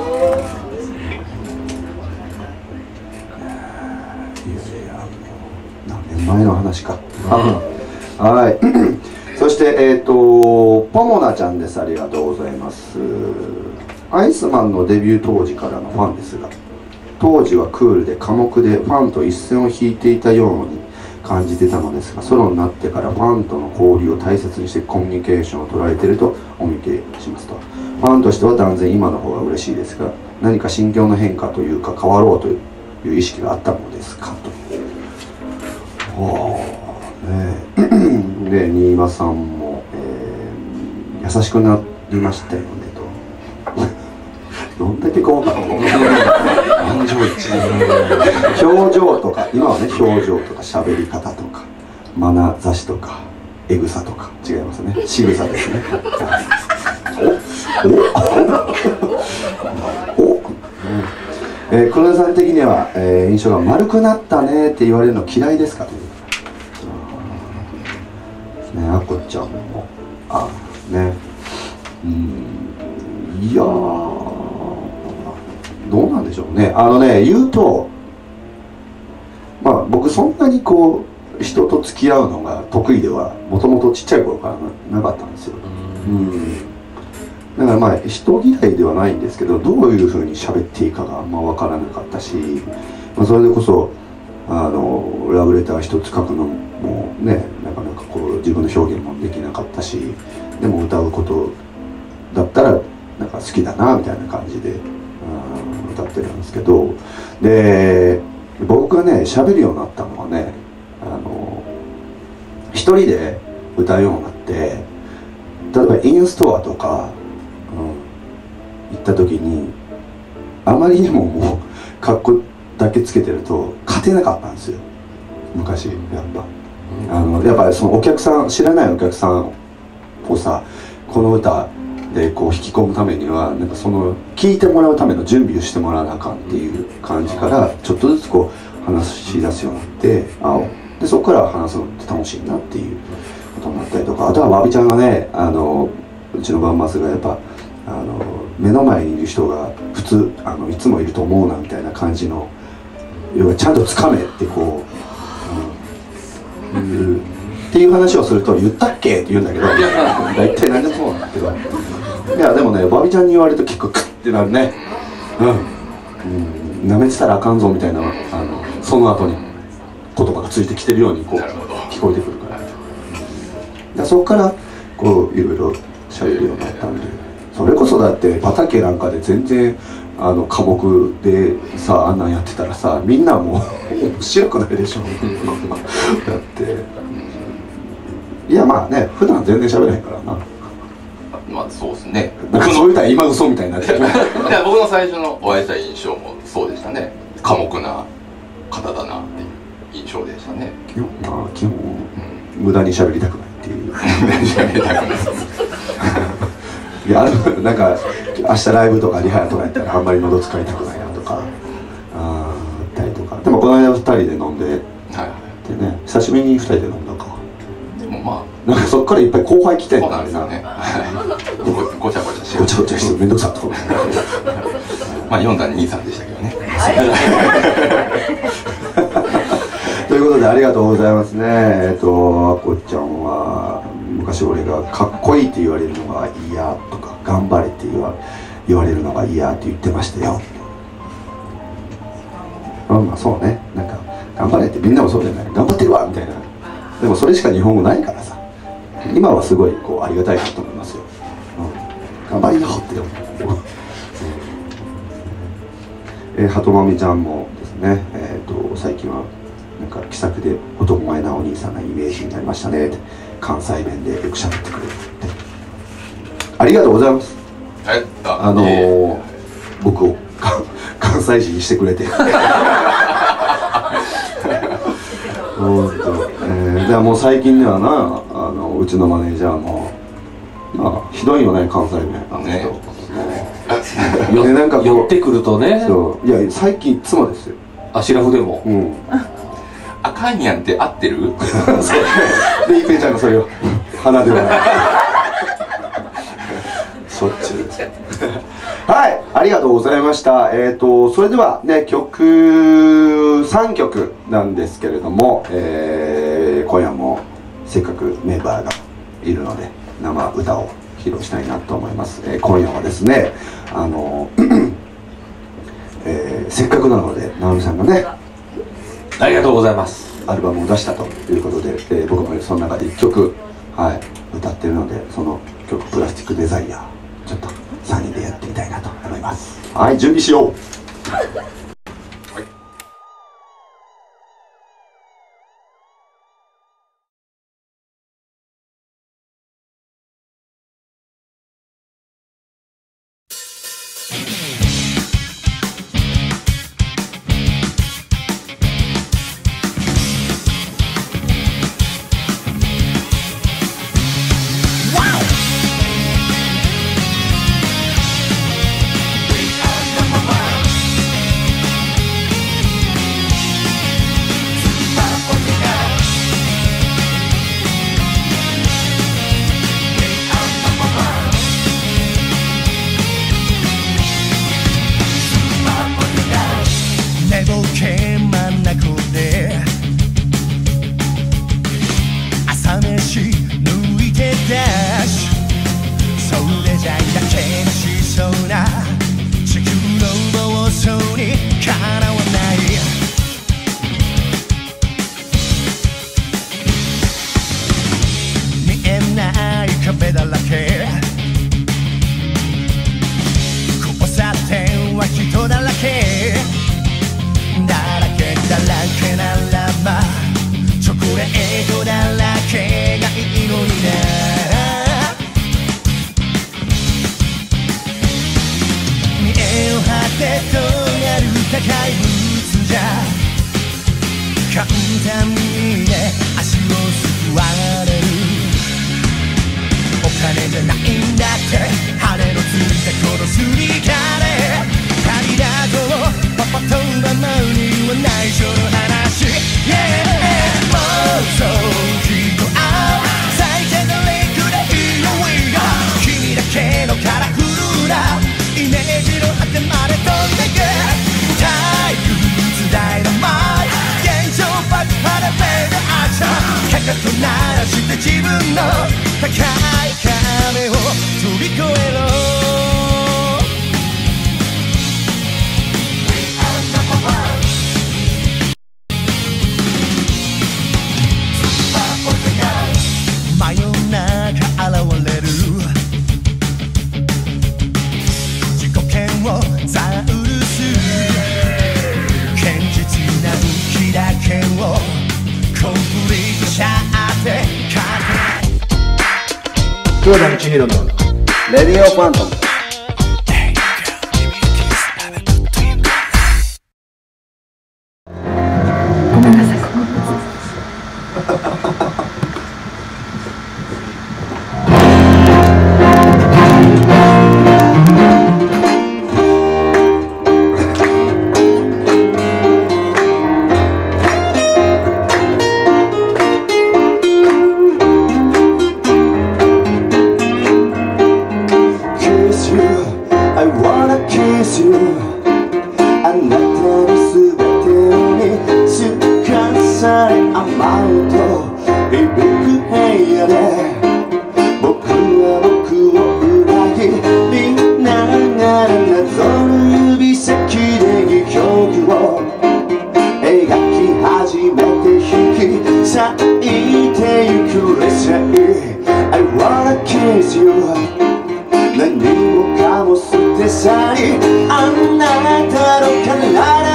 前の話か、はい。そしてえっ、とポモナちゃんです。ありがとうございます。アイスマンのデビュー当時からのファンですが当時はクールで寡黙でファンと一線を引いていたように感じてたのですがソロになってからファンとの交流を大切にしてコミュニケーションを取られているとお見受けしますと。ファンとしては断然今の方が嬉しいですが何か心境の変化というか変わろうという意識があったのですかと。おーねで新間さんも、えー優しくなりましたよねと。どんだけ細かく。満場一表情とか今はね表情とか喋り方とか眼差しとかエグさとか違いますね。仕草ですね。おおお、うんえー黒田さん的には、えー印象が丸くなったねって言われるの嫌いですかというねあこちゃんも。あね。うん。いやーどうなんでしょうね。あのね言うとまあ僕そんなにこう人と付き合うのが得意ではもともとちっちゃい頃からななかったんですよ。うん。だからまあ人嫌いではないんですけどどういうふうに喋っていいかがあんま分からなかったし、まあ、それでこそあのラブレター一つ書くのもねなかなかこう自分の表現もできなかったしでも歌うことだったらなんか好きだなみたいな感じで、うん、歌ってるんですけどで僕がね喋るようになったのはねあの一人で歌うようになって例えばインストアとか、うん、行った時にあまりにももう格好だけつけてると勝てなかったんですよ。昔やっぱ。あのやっぱりそのお客さん知らないお客さんをさこの歌でこう引き込むためにはなんかその聞いてもらうための準備をしてもらわなあかんっていう感じからちょっとずつこう話し出すようになってあでそこから話すのって楽しいなっていうことになったりとかあとはわびちゃんがねあのうちのバンマスがやっぱあの目の前にいる人が普通あのいつもいると思うなみたいな感じの要はちゃんとつかめってこう、うん、いうっていう話をすると「言ったっけ?」って言うんだけど大体何でそうんだけど。いやでもねバビちゃんに言われると結構クッてなるねうん、うん、めてたらあかんぞみたいなあのその後に言葉がついてきてるようにこう聞こえてくるから。だからそこからこういろいろ喋るようになったんで。それこそだって畑なんかで全然あの科目でさあんなんやってたらさみんなもう 面白くないでしょ。だって。いやまあね普段全然喋れへんからな。まあそうですね。なんかそういうたら今嘘みたいになってる。いや僕の最初のお会いした印象もそうでしたね。寡黙な方だなっていう印象でしたね。基本まあ基本無駄に喋りたくないっていう。喋りたくないいやなんか明日ライブとかリハとかやったらあんまり喉使いたくないなとかあったりとか。でもこの間2人で飲んではいはでね久しぶりに2人で飲んだか。いでもまなんかそっからいっぱい後輩来てあんのそうなね。はいごごちゃごちゃしてごちゃごちゃしてめんどくさとかまあ読んだ兄さんでしたけどね。ということでありがとうございますね。えっとあこちゃんは昔俺がかっこいいって言われるのが嫌とか頑張れって言われるのが嫌って言ってましたよ。まあまあそうね。なんか頑張れってみんなもそうじゃない頑張ってるわみたいな。でもそれしか日本語ないからさ。今はすごいこうありがたいなと思いますよ、うん、頑張りよって思う。えー、鳩まみちゃんもですね、えー、と最近はなんか気さくで男前なお兄さんがイメージになりましたね。って関西弁でよく喋ってくれるって。ありがとうございます。はい。あのー僕をか関西人にしてくれて。本当、えー、じゃあもう最近ではなあのうちのマネージャーもまあひどいよね関西弁。あの人、ねなんか寄ってくるとね。そう。いや最近いつもですよ。あシラフでも。うんあかんやんって合ってる？で、一平ちゃんがそれを鼻で笑う。しょっち。はい、ありがとうございました。えっ、と、それではね、曲3曲なんですけれども、えー今夜もせっかくメンバーがいるので、生歌を披露したいなと思います。えー今夜はですね、あの、えーせっかくなので、直美さんがね、ありがとうございます。アルバムを出したということで、えー僕もその中で1曲、はい、歌ってるのでその曲「プラスチックデザイア」ちょっと3人でやってみたいなと思います。はい準備しよう。簡単にね足をすくわれる。お金じゃないんだって羽のついたこのすり金ありだとパパとママには内緒の話。Yeah もう。かと鳴らして自分の高い壁を飛び越えろ。黒田道弘のレディオファントムあなたの体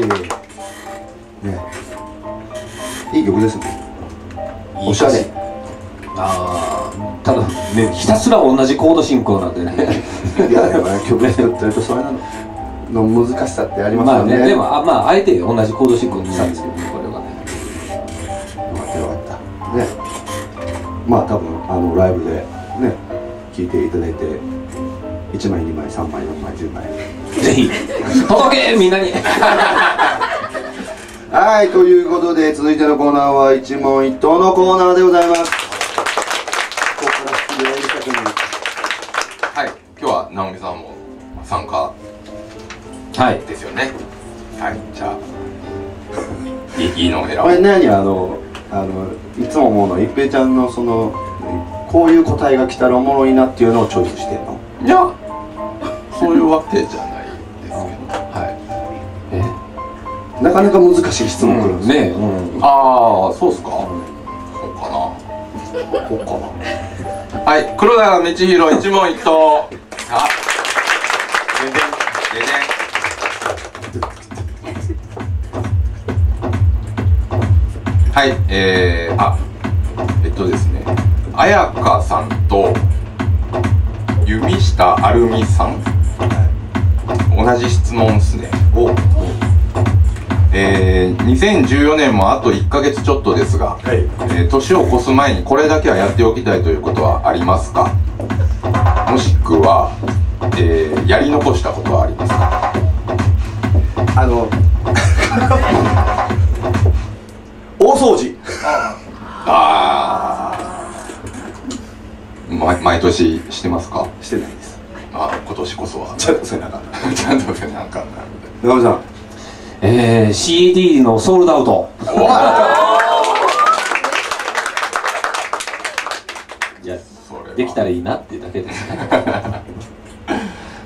いましたいえいえ。ねいい曲ですね。おしゃれ。ああただねひたすら同じコード進行なんでね いや、でもね、曲作ってると、それなのの難しさってありますまあよね。ねでもあまああえて同じコード進行にしたんですけどねこれはねよかったよかったねまあ多分あのライブでね聴いていただいて1枚2枚3枚4枚10枚ぜひ。届けみんなに。はいということで続いてのコーナーは一問一答のコーナーでございます。ここから出題したはい今日は直美さんも参加はい。ですよね。はいじゃあいいいのを選これぶ何あのあのいつも思うの一平ちゃんのそのこういう答えが来たらおもろいなっていうのをチョイスしてんの？いやそういうわけじゃないなかなか難しい質問来るんですよ、ねうん。ああそうっすか？そうかな。こうかな。はい黒田道弘一問一答。あででんででんはいえー、あえっとですね。彩香さんと弓下アルミさん。同じ質問っすね。おえー、2014年もあと1ヶ月ちょっとですが、はい。えー年を越す前にこれだけはやっておきたいということはありますか？もしくは、えーやり残したことはありますか？あの 大掃除。ああ毎毎年してますか？してないです。あ今年こそは。ちゃんとせなあかん ちゃんとせなあかんな中村さんえー、CD のソールドアウト。いやそれはできたらいいなっていうだけですね。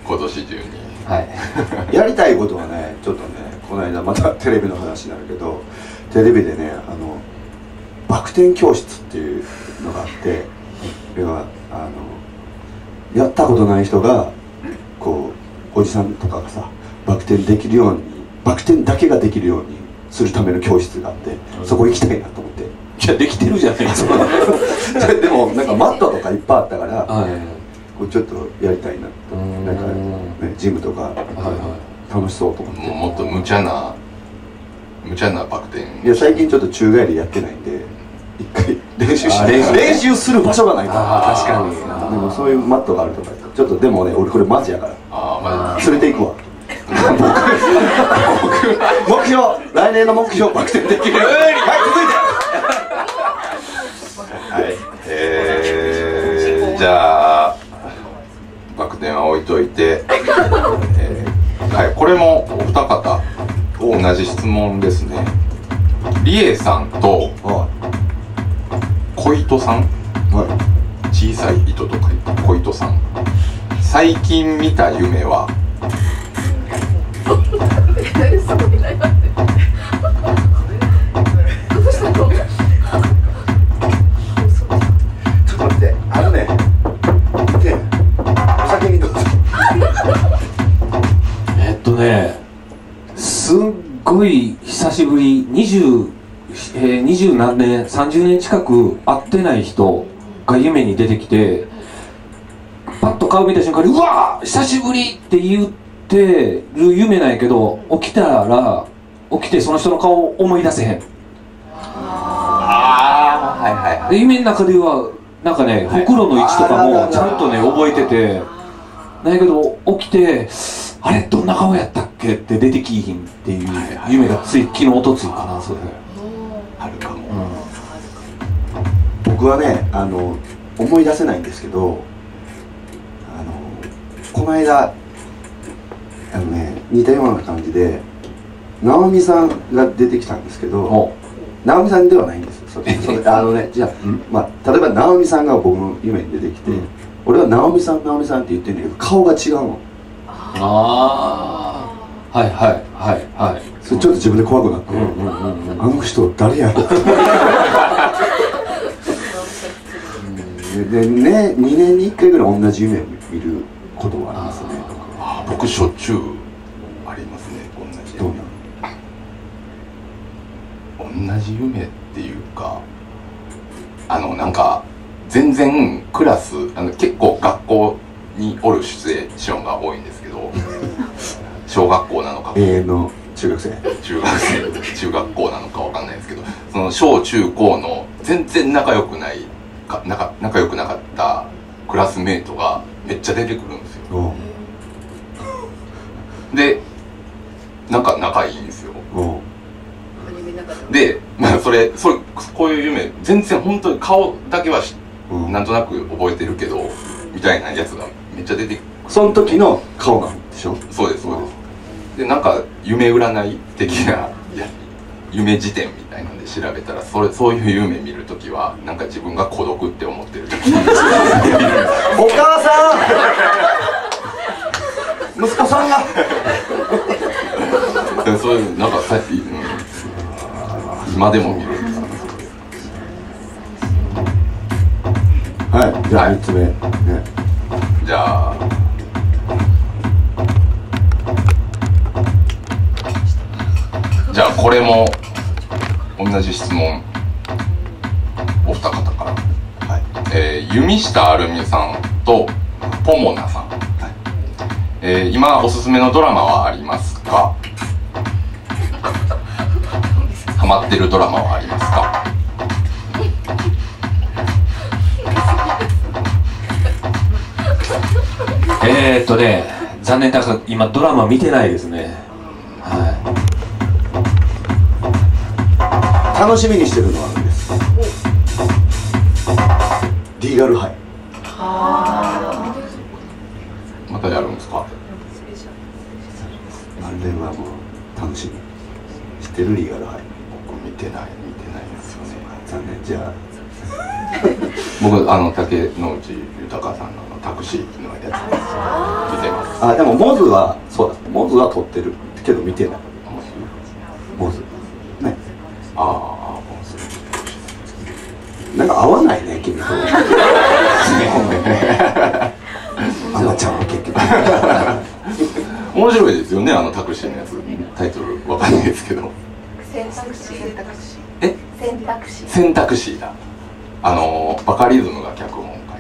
今年中に。はい。やりたいことはねちょっとねこの間またテレビの話になるけどテレビでねあのバク転教室っていうのがあって要はあのやったことない人がこうおじさんとかがさバク転できるようにバク転だけができるようにするための教室があってそこ行きたいなと思って。いやできてるじゃない。ですかででもなんかマットとかいっぱいあったからはい。こうちょっとやりたいなと。うん。なんか、ね、ジムとかはいは楽しそうと思って。もっと無茶な無茶なバク転。いや最近ちょっと宙返りやってないんで一回練習しあ練習。する場所がないから確かに。でもそういうマットがあるとかちょっとでもね俺これマジやから。ああまあ連れて行くわ目標来年の目標バク転できる。はいはい、えー、じゃあバク転は置いといて、えーはい、これもお二方同じ質問ですね。リエさんとは小糸さん。いはい。小さい糸と書いて小糸さん。最近見た夢は？何年30年近く会ってない人が夢に出てきてパッと顔見た瞬間に「うわ久しぶり!」って言ってる夢なんやけど起きたら起きてその人の顔を思い出せへん。ああはいはいはで夢の中ではなんかねほくろの位置とかもちゃんとね覚えてて。なんやけど起きてあれどんな顔やったっけって出てきいひんっていう夢がつい昨日おとついかなそれ。あるかも。僕はねあの思い出せないんですけどあのこの間あのね似たような感じで直美さんが出てきたんですけどお直美さんではないんです。よそれそれあのねじゃあ、まあ、例えば直美さんが僕の夢に出てきて、俺は直美さん直美さんって言ってるんだけど顔が違うの。ああはいはいはいはい。それちょっと自分で怖くなって、うんうんうんうん。あの人誰やろ。ででね2年に1回ぐらい同じ夢を見ることがあります僕しょっちゅうありますね。同じどうな。の同じ夢っていうかあのなんか全然クラスあの結構学校におるシチュエーションが多いんですけど 小学校なのか。永遠の中学生。中学生中学校なのかわかんないですけどその小中高の全然仲良くないか仲仲良くなかったクラスメートがめっちゃ出てくるんですよ。おでなんか仲いいんですよ。でまあそれそれこういう夢全然本当に顔だけはしうん。なんとなく覚えてるけどみたいなやつがめっちゃ出てくその時の顔なんでしょ？そうですそうです。でなんか夢占い的なや夢辞典みたいなんで調べたらそれそういう夢見るときはなんか自分が孤独って思ってる時に。お母さん息子さんが。でそういうなんかさっき、うん、今でも見るはい。じゃあはい3つ目、ね、じゃあじゃあこれも同じ質問。お二方から、はい。えー、弓下アルミさんとポモナさん、はいえー今おすすめのドラマはありますか？ハマってるドラマはありますか？えー、っとね残念ながら今ドラマ見てないですね。は楽しみにしてるのはあるんです。リーガルハイ。またやるってるリーガルハイ僕見てない見てないですよね残念じゃあ僕あの竹野内豊さんのタクシーのやつ見てます。あでもモズはそうだ。モズは撮ってる。けど見てない。モズ。ね。ああもうそれなんか合わないね君。とあなちゃんは結局。面白いですよねあのタクシーのやつ。タイトルわかんないですけど選択肢選択肢。え？選択肢。選択肢だ。あのバカリズムが脚本を書いてる。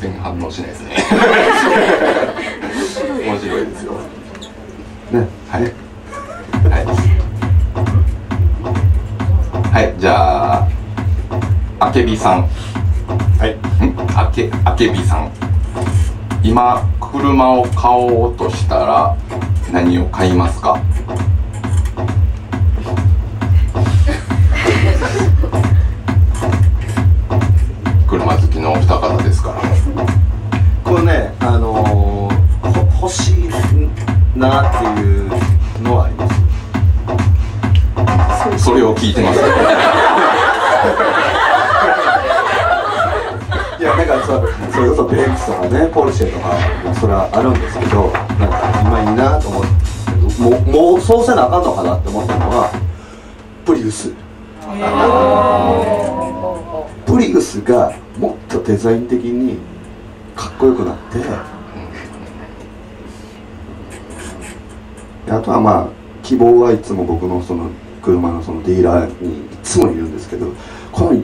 全然反応しないですね。面白いですよ。ねはい。はい。はいじゃああけびさん。はい。ん？あけあけびさん。今車を買おうとしたら何を買いますか？なっていうのはあります。それを聞いてます。いやなんかそそれこそベンツとかねポルシェとかもそれはあるんですけどなんか今いいなと思ってもうもうそうせなあかんのかなって思ったのはプリウス。プリウスがもっとデザイン的にかっこよくなってあとはまあ希望はいつも僕のその車のそのディーラーにいつもいるんですけどこの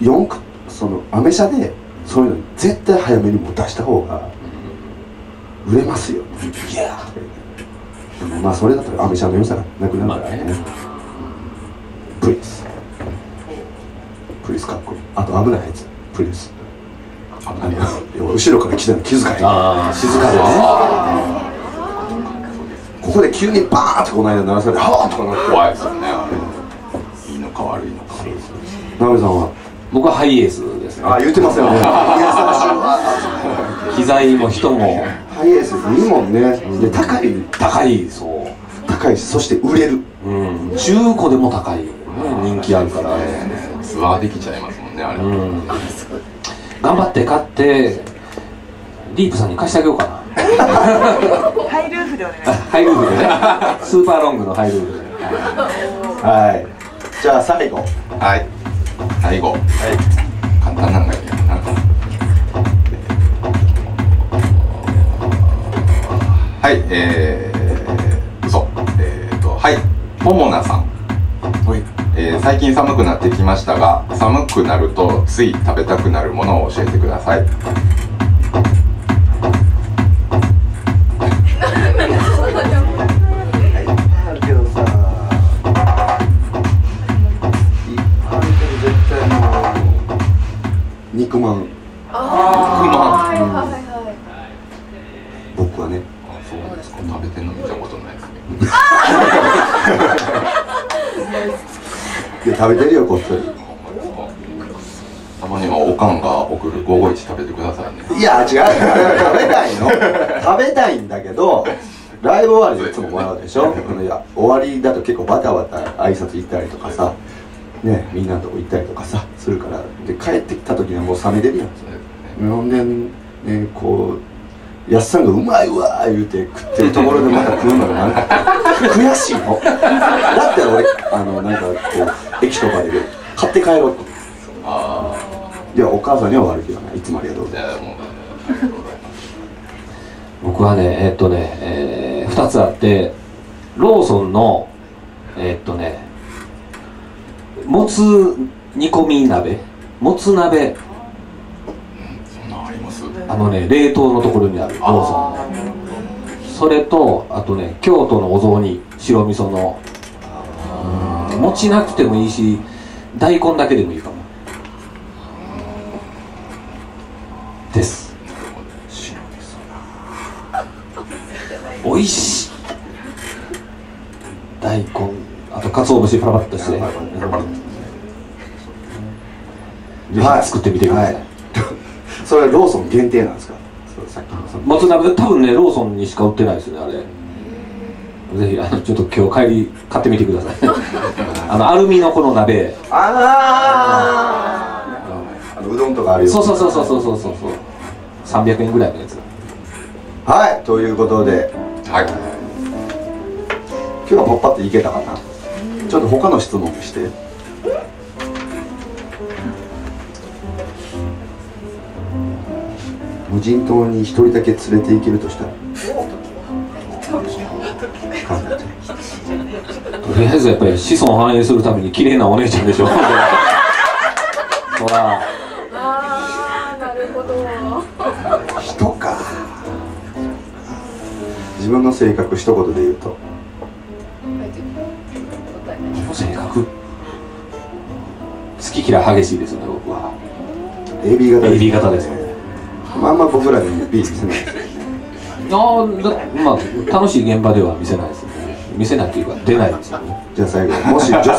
4区そのアメ車でそういうの絶対早めにもう出した方が売れますよ。いやまあそれだったらアメ車の良さがなくなるからね,、まあね。プリウス。プリウスかっこいい。あと危ないやつ。プリウス。後ろから来たの気遣い静かでねここで急にバーンってこの間鳴らされてはーとかなって。怖いですよねあれ。いいのか悪いのか。ナメさんは？僕はハイエースですね。あ言ってますよね。機材も人も。ハイエースいいもんね。で高い。高いそう。高いしそして売れる。うん。中古でも高い、ね、人気あるから。ツアーできちゃいますもんねあれ、うん。頑張って買ってリープさんに貸してあげようかなハイルーフでお願いします。ハイルーフでね。スーパーロングのハイルーフではい。じゃあ最後はい。最後、簡単なんがいいかな。はいえー、嘘。えーとはい。ももなさん。えー最近寒くなってきましたが寒くなるとつい食べたくなるものを教えてください食べてるよこっそり。たまにはおかんが送る551食べてくださいね。いや違う。食べたいの。食べたいんだけどライブ終わりでいつももらうでしょ。いや終わりだと結構バタバタ挨拶行ったりとかさ。ねみんなのとこ行ったりとかさするから。で帰ってきた時にはもう冷めてるやん。ね。ほんでねこうやっさんがうまいわ言うて食ってるところでまた食うのがなんか悔しいの。だって俺あのなんかこう駅とかで買って帰ろうとああいやお母さんには悪いけどねいつもありがとうございます。僕はねえっとね、え2つあってローソンのえっとねもつ煮込み鍋。もつ鍋。あのね冷凍のところにあるローソンのそれとあとね京都のお雑煮白味噌の。うん餅なくてもいいし大根だけでもいいかも。です。美味しい。大根。あと鰹節パラパラっとして。パラパラぜひ作ってみてください、はいそれはローソン限定なんですか？そうさっきのその。もつ鍋多分ねローソンにしか売ってないですよねあれ。ぜひあのちょっと今日帰り買ってみてください。あのアルミのこの鍋。あー。あのうどんとかあるよ。そうそうそうそうそうそうそう。300円ぐらいのやつ。はいということで。はい。今日はポッパっていけたかな？ちょっと他の質問して無人島に一人だけ連れて行けるとしたら？とりあえずやっぱり子孫繁栄するために綺麗なお姉ちゃんでしょそら。あーなるほど。人か。自分の性格一言で言うと。性格？好き嫌い激しいですね僕は。AB 型 AB 型ですねまああんま僕らに B 見せないですああだまあ楽しい現場では見せないですね。見せないっていうか出ないですよね。じゃあ最後もし女性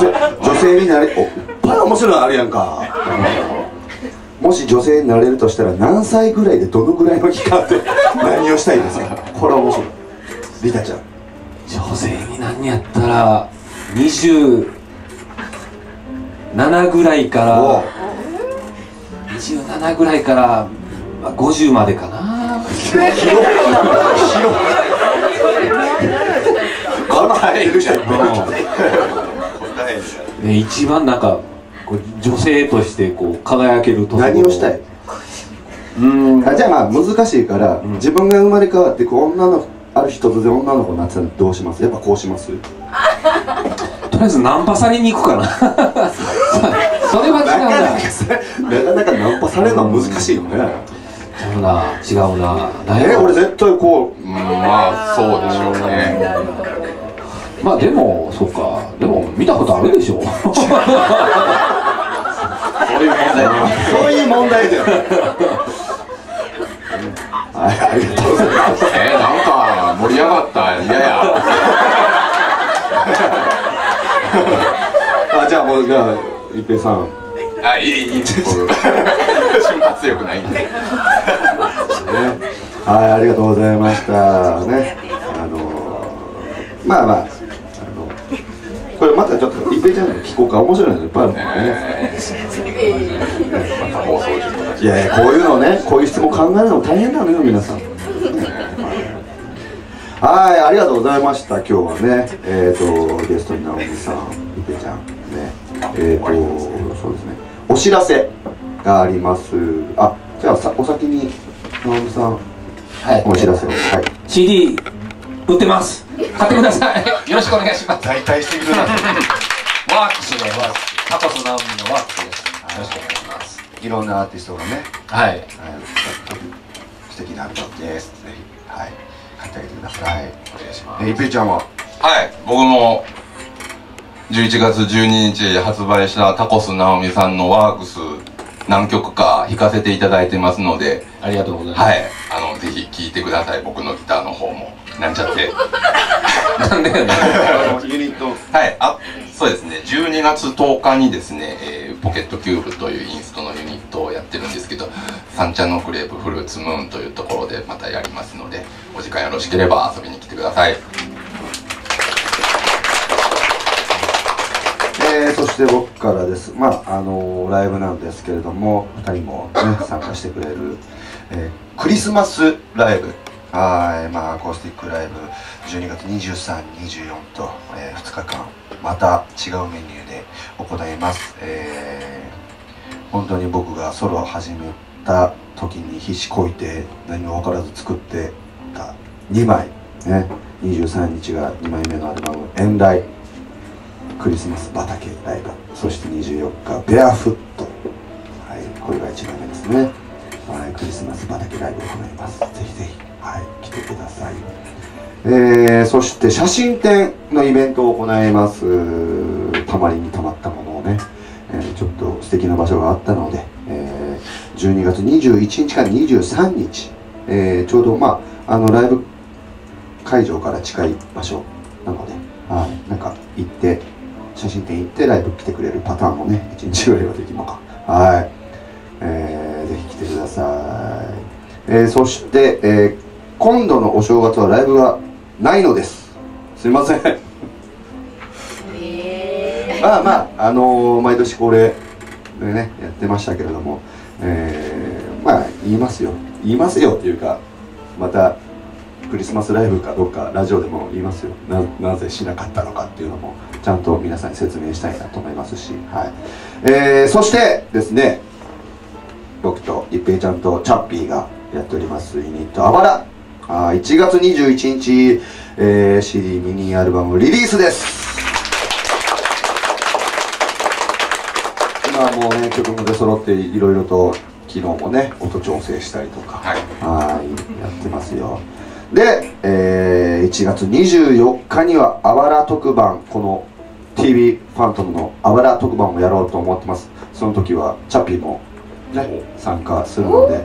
女性になれおいっぱい面白いのあるやんか。もし女性になれるとしたら何歳ぐらいでどのぐらいの期間で 何をしたいですか？これは面白い。リタちゃん。女性に何やったら27ぐらいからお。27ぐらいからまあ50までかな。答える人いっぱい。いる答えるね一番なんかこう女性としてこう輝けるところ。何をしたい？うーん。あじゃあまあ難しいから、ん。自分が生まれ変わってこう女のある日突然女の子になってたらどうします？やっぱこうします？とりあえずナンパされに行くかな。それは違うな。なかなかさなかなかナンパされるのは難しいよね、違うな違うな。え俺絶対こううんまあそうでしょうね。まあでもそうか。でも見たことあるでしょ。そういう問題でそういう問題だよ。はいありがとうございますえー、なんか盛り上がった？嫌や。あじゃあもうじゃあ一平さん。あいいいい。僕 瞬発力ないんで はい、ありがとうございました。ね、あのまあまあ、あのこれまたちょっと一平ちゃんの聞こうか、面白いのいっぱいあるもんね。また放送事いやいや、こういうのね、こういう質問考えるの大変なのよ、皆さん。はい、ありがとうございました。今日はね、えっ、とゲストに直美さん、一平ちゃんね、えっ、とそうですね、お知らせがあります。あ、じゃあさお先に直美さん。はいお知らせを。はい。CD 売ってます買ってくださいよろしくお願いします大体してくれない。ワークスのワークスタコスナオミのワークスですよろしくお願いしますいろんなアーティストがね、はいはい、素敵なアルバムです。ぜひ、はい、買ってあげてください。お願いしますえ、一平ちゃんは？はい僕も11月12日発売したタコス直美さんのワークス何曲か弾かせていただいてますのでありがとうございます、はい。あのぜひ聴いてください。僕のギターの方も。なんちゃって。なんでやねん。ユニット。はい、あそうですね。12月10日にですね、えーポケットキューブというインストのユニットをやってるんですけど三茶のクレープフルーツムーンというところでまたやりますのでお時間よろしければ遊びに来てくださいえー、そして僕からです。まあ、あのライブなんですけれども、二人もね、参加してくれる。えークリスマスライブ。はい、まあ、アコースティックライブ。12月23、24と、え2日間、また違うメニューで行います。えー本当に僕がソロを始めた時に必死こいて何も分からず作ってた2枚、ね、23日が2枚目のアルバム「遠来」クリスマス畑ライブそして24日ベアフット、はい、これが1枚目ですね、はい、クリスマス畑ライブを行います。ぜひぜひ、はい、来てください。えー、そして写真展のイベントを行います。たまりにたまったものをね、えーちょっと素敵な場所があったので、えー12月21日から23日、えーちょうどまああのライブ会場から近い場所なので、はい、なんか行って写真展行ってライブ来てくれるパターンもね1日ぐらいはできるのか。はい、えーぜひ来てください、えーそして、えー今度のお正月はライブがないのです。すいません。まあまああのー毎年恒例でねやってましたけれども、えーまあ言いますよ。言いますよっていうかまたクリスマスライブかどうかラジオでも言いますよ。ななぜしなかったのかっていうのもちゃんと皆さんに説明したいなと思いますし、はい。えーそしてですね僕と一平ちゃんとチャッピーがやっておりますユニットあばらあー1月21日、えー CD ミニアルバムリリースです。今はもうね曲も出揃っていろいろと昨日もね音調整したりとかはい。はいやってますよで、えー1月24日にはあばら特番この TV ファントムのあばら特番をやろうと思ってます。その時はチャッピーもね参加するので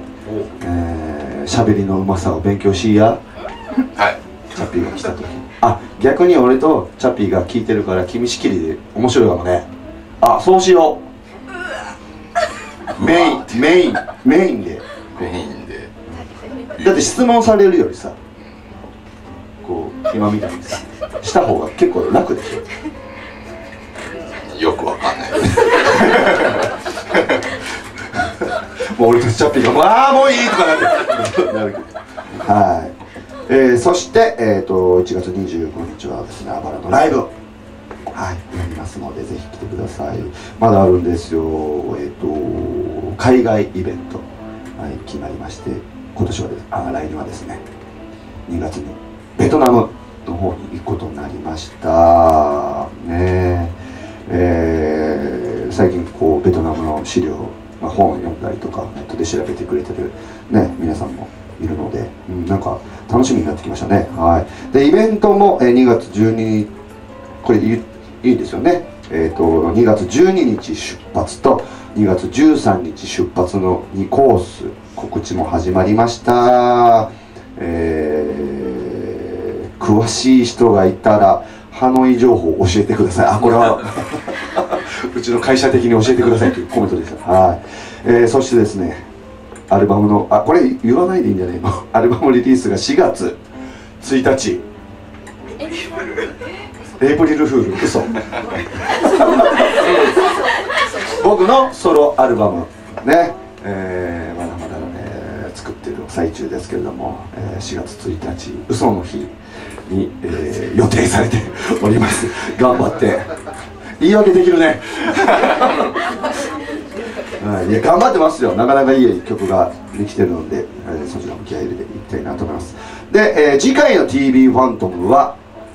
えー喋りのうまさを勉強しいやはい。チャッピーが来た時。あ逆に俺とチャッピーが聞いてるから君仕切りで面白いかもね。あそうしよう。メインメインメインで。メインで。だって質問されるよりさ今みたいにさした方が結構楽でしょ？よくわかんない。もう俺とチャッピーが「わあもういい!」とかなるなるけどはい、えー、そして、えー、と1月25日はですねあばらのライブ。はい。やりますのでぜひ来てください。まだあるんですよ。えっ、と海外イベント、はい、決まりまして今年はです。あ来年はですね。2月にベトナムの方に行くことになりました。ね。えー最近こうベトナムの資料、まあ、本を読んだりとかネットで調べてくれてる、ね、皆さんもいるので、うん、なんか楽しみになってきましたね。はい。でイベントも、えー2月12日これいいいいですよね。えー、と2月12日出発と2月13日出発の2コース告知も始まりました。えー詳しい人がいたらハノイ情報を教えてください。あこれはうちの会社的に教えてくださいというコメントですはい、えーそしてですねアルバムのあこれ言わないでいいんじゃないの？アルバムリリースが4月1日。エイプリルフール。嘘。僕のソロアルバムね、えーまだまだ、えー作ってる最中ですけれども、えー4月1日。嘘の日に、えー予定されております。頑張って。言い訳できるね。はい、いや頑張ってますよ。なかなかいい曲ができてるので、えーそちらも気合い入れていきたいなと思います。で、えー次回の TV ファントムは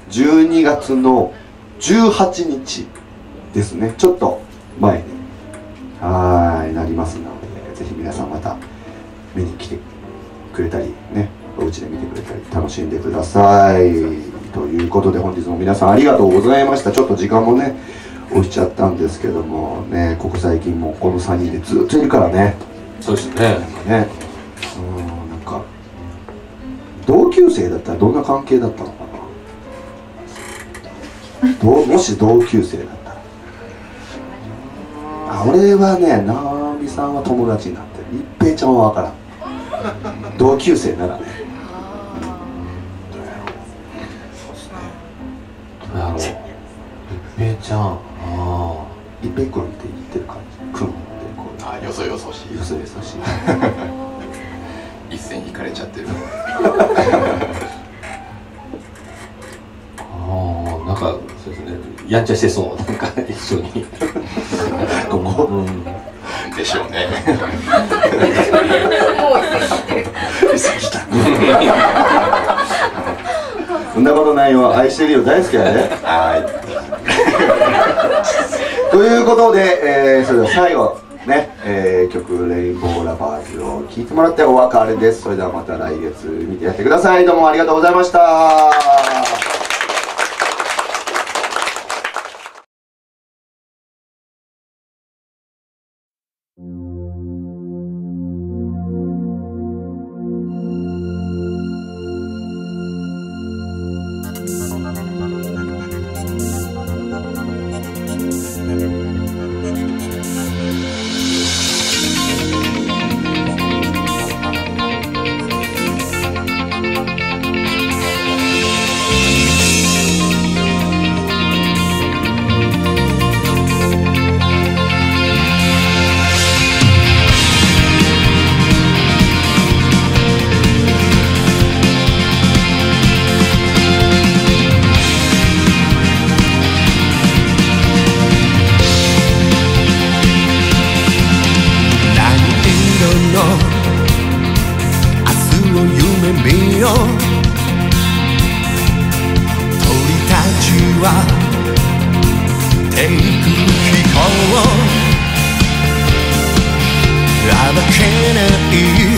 12月の18日ですね。ちょっと前に。はいなりますのでぜひ皆さんまた見に来てくれたりね。お家で見てくれたり楽しんでください。ということで本日も皆さんありがとうございました。ちょっと時間もね押しちゃったんですけどもねここ最近もこの3人でずっといるからね。そうですね。ね。うんなんか同級生だったらどんな関係だったのかな？どうもし同級生だったら。あ俺はね直美さんは友達になってる。一平ちゃんは分からん。同級生ならね平ちゃんああ一平君って言ってる感じ？君ってこう。あよそよそしい。よそよそしい。一線引かれちゃってる。ああなんかそうですね。やんちゃしてそう。なんか一緒に。ここ？うん。でしょうね。そんなことないよ愛してるよ。大好きやね。はいということで、えーそれでは最後ね、えー曲「レインボーラバーズ」を聴いてもらってお別れです。それではまた来月見てやってください。どうもありがとうございました。暴けない。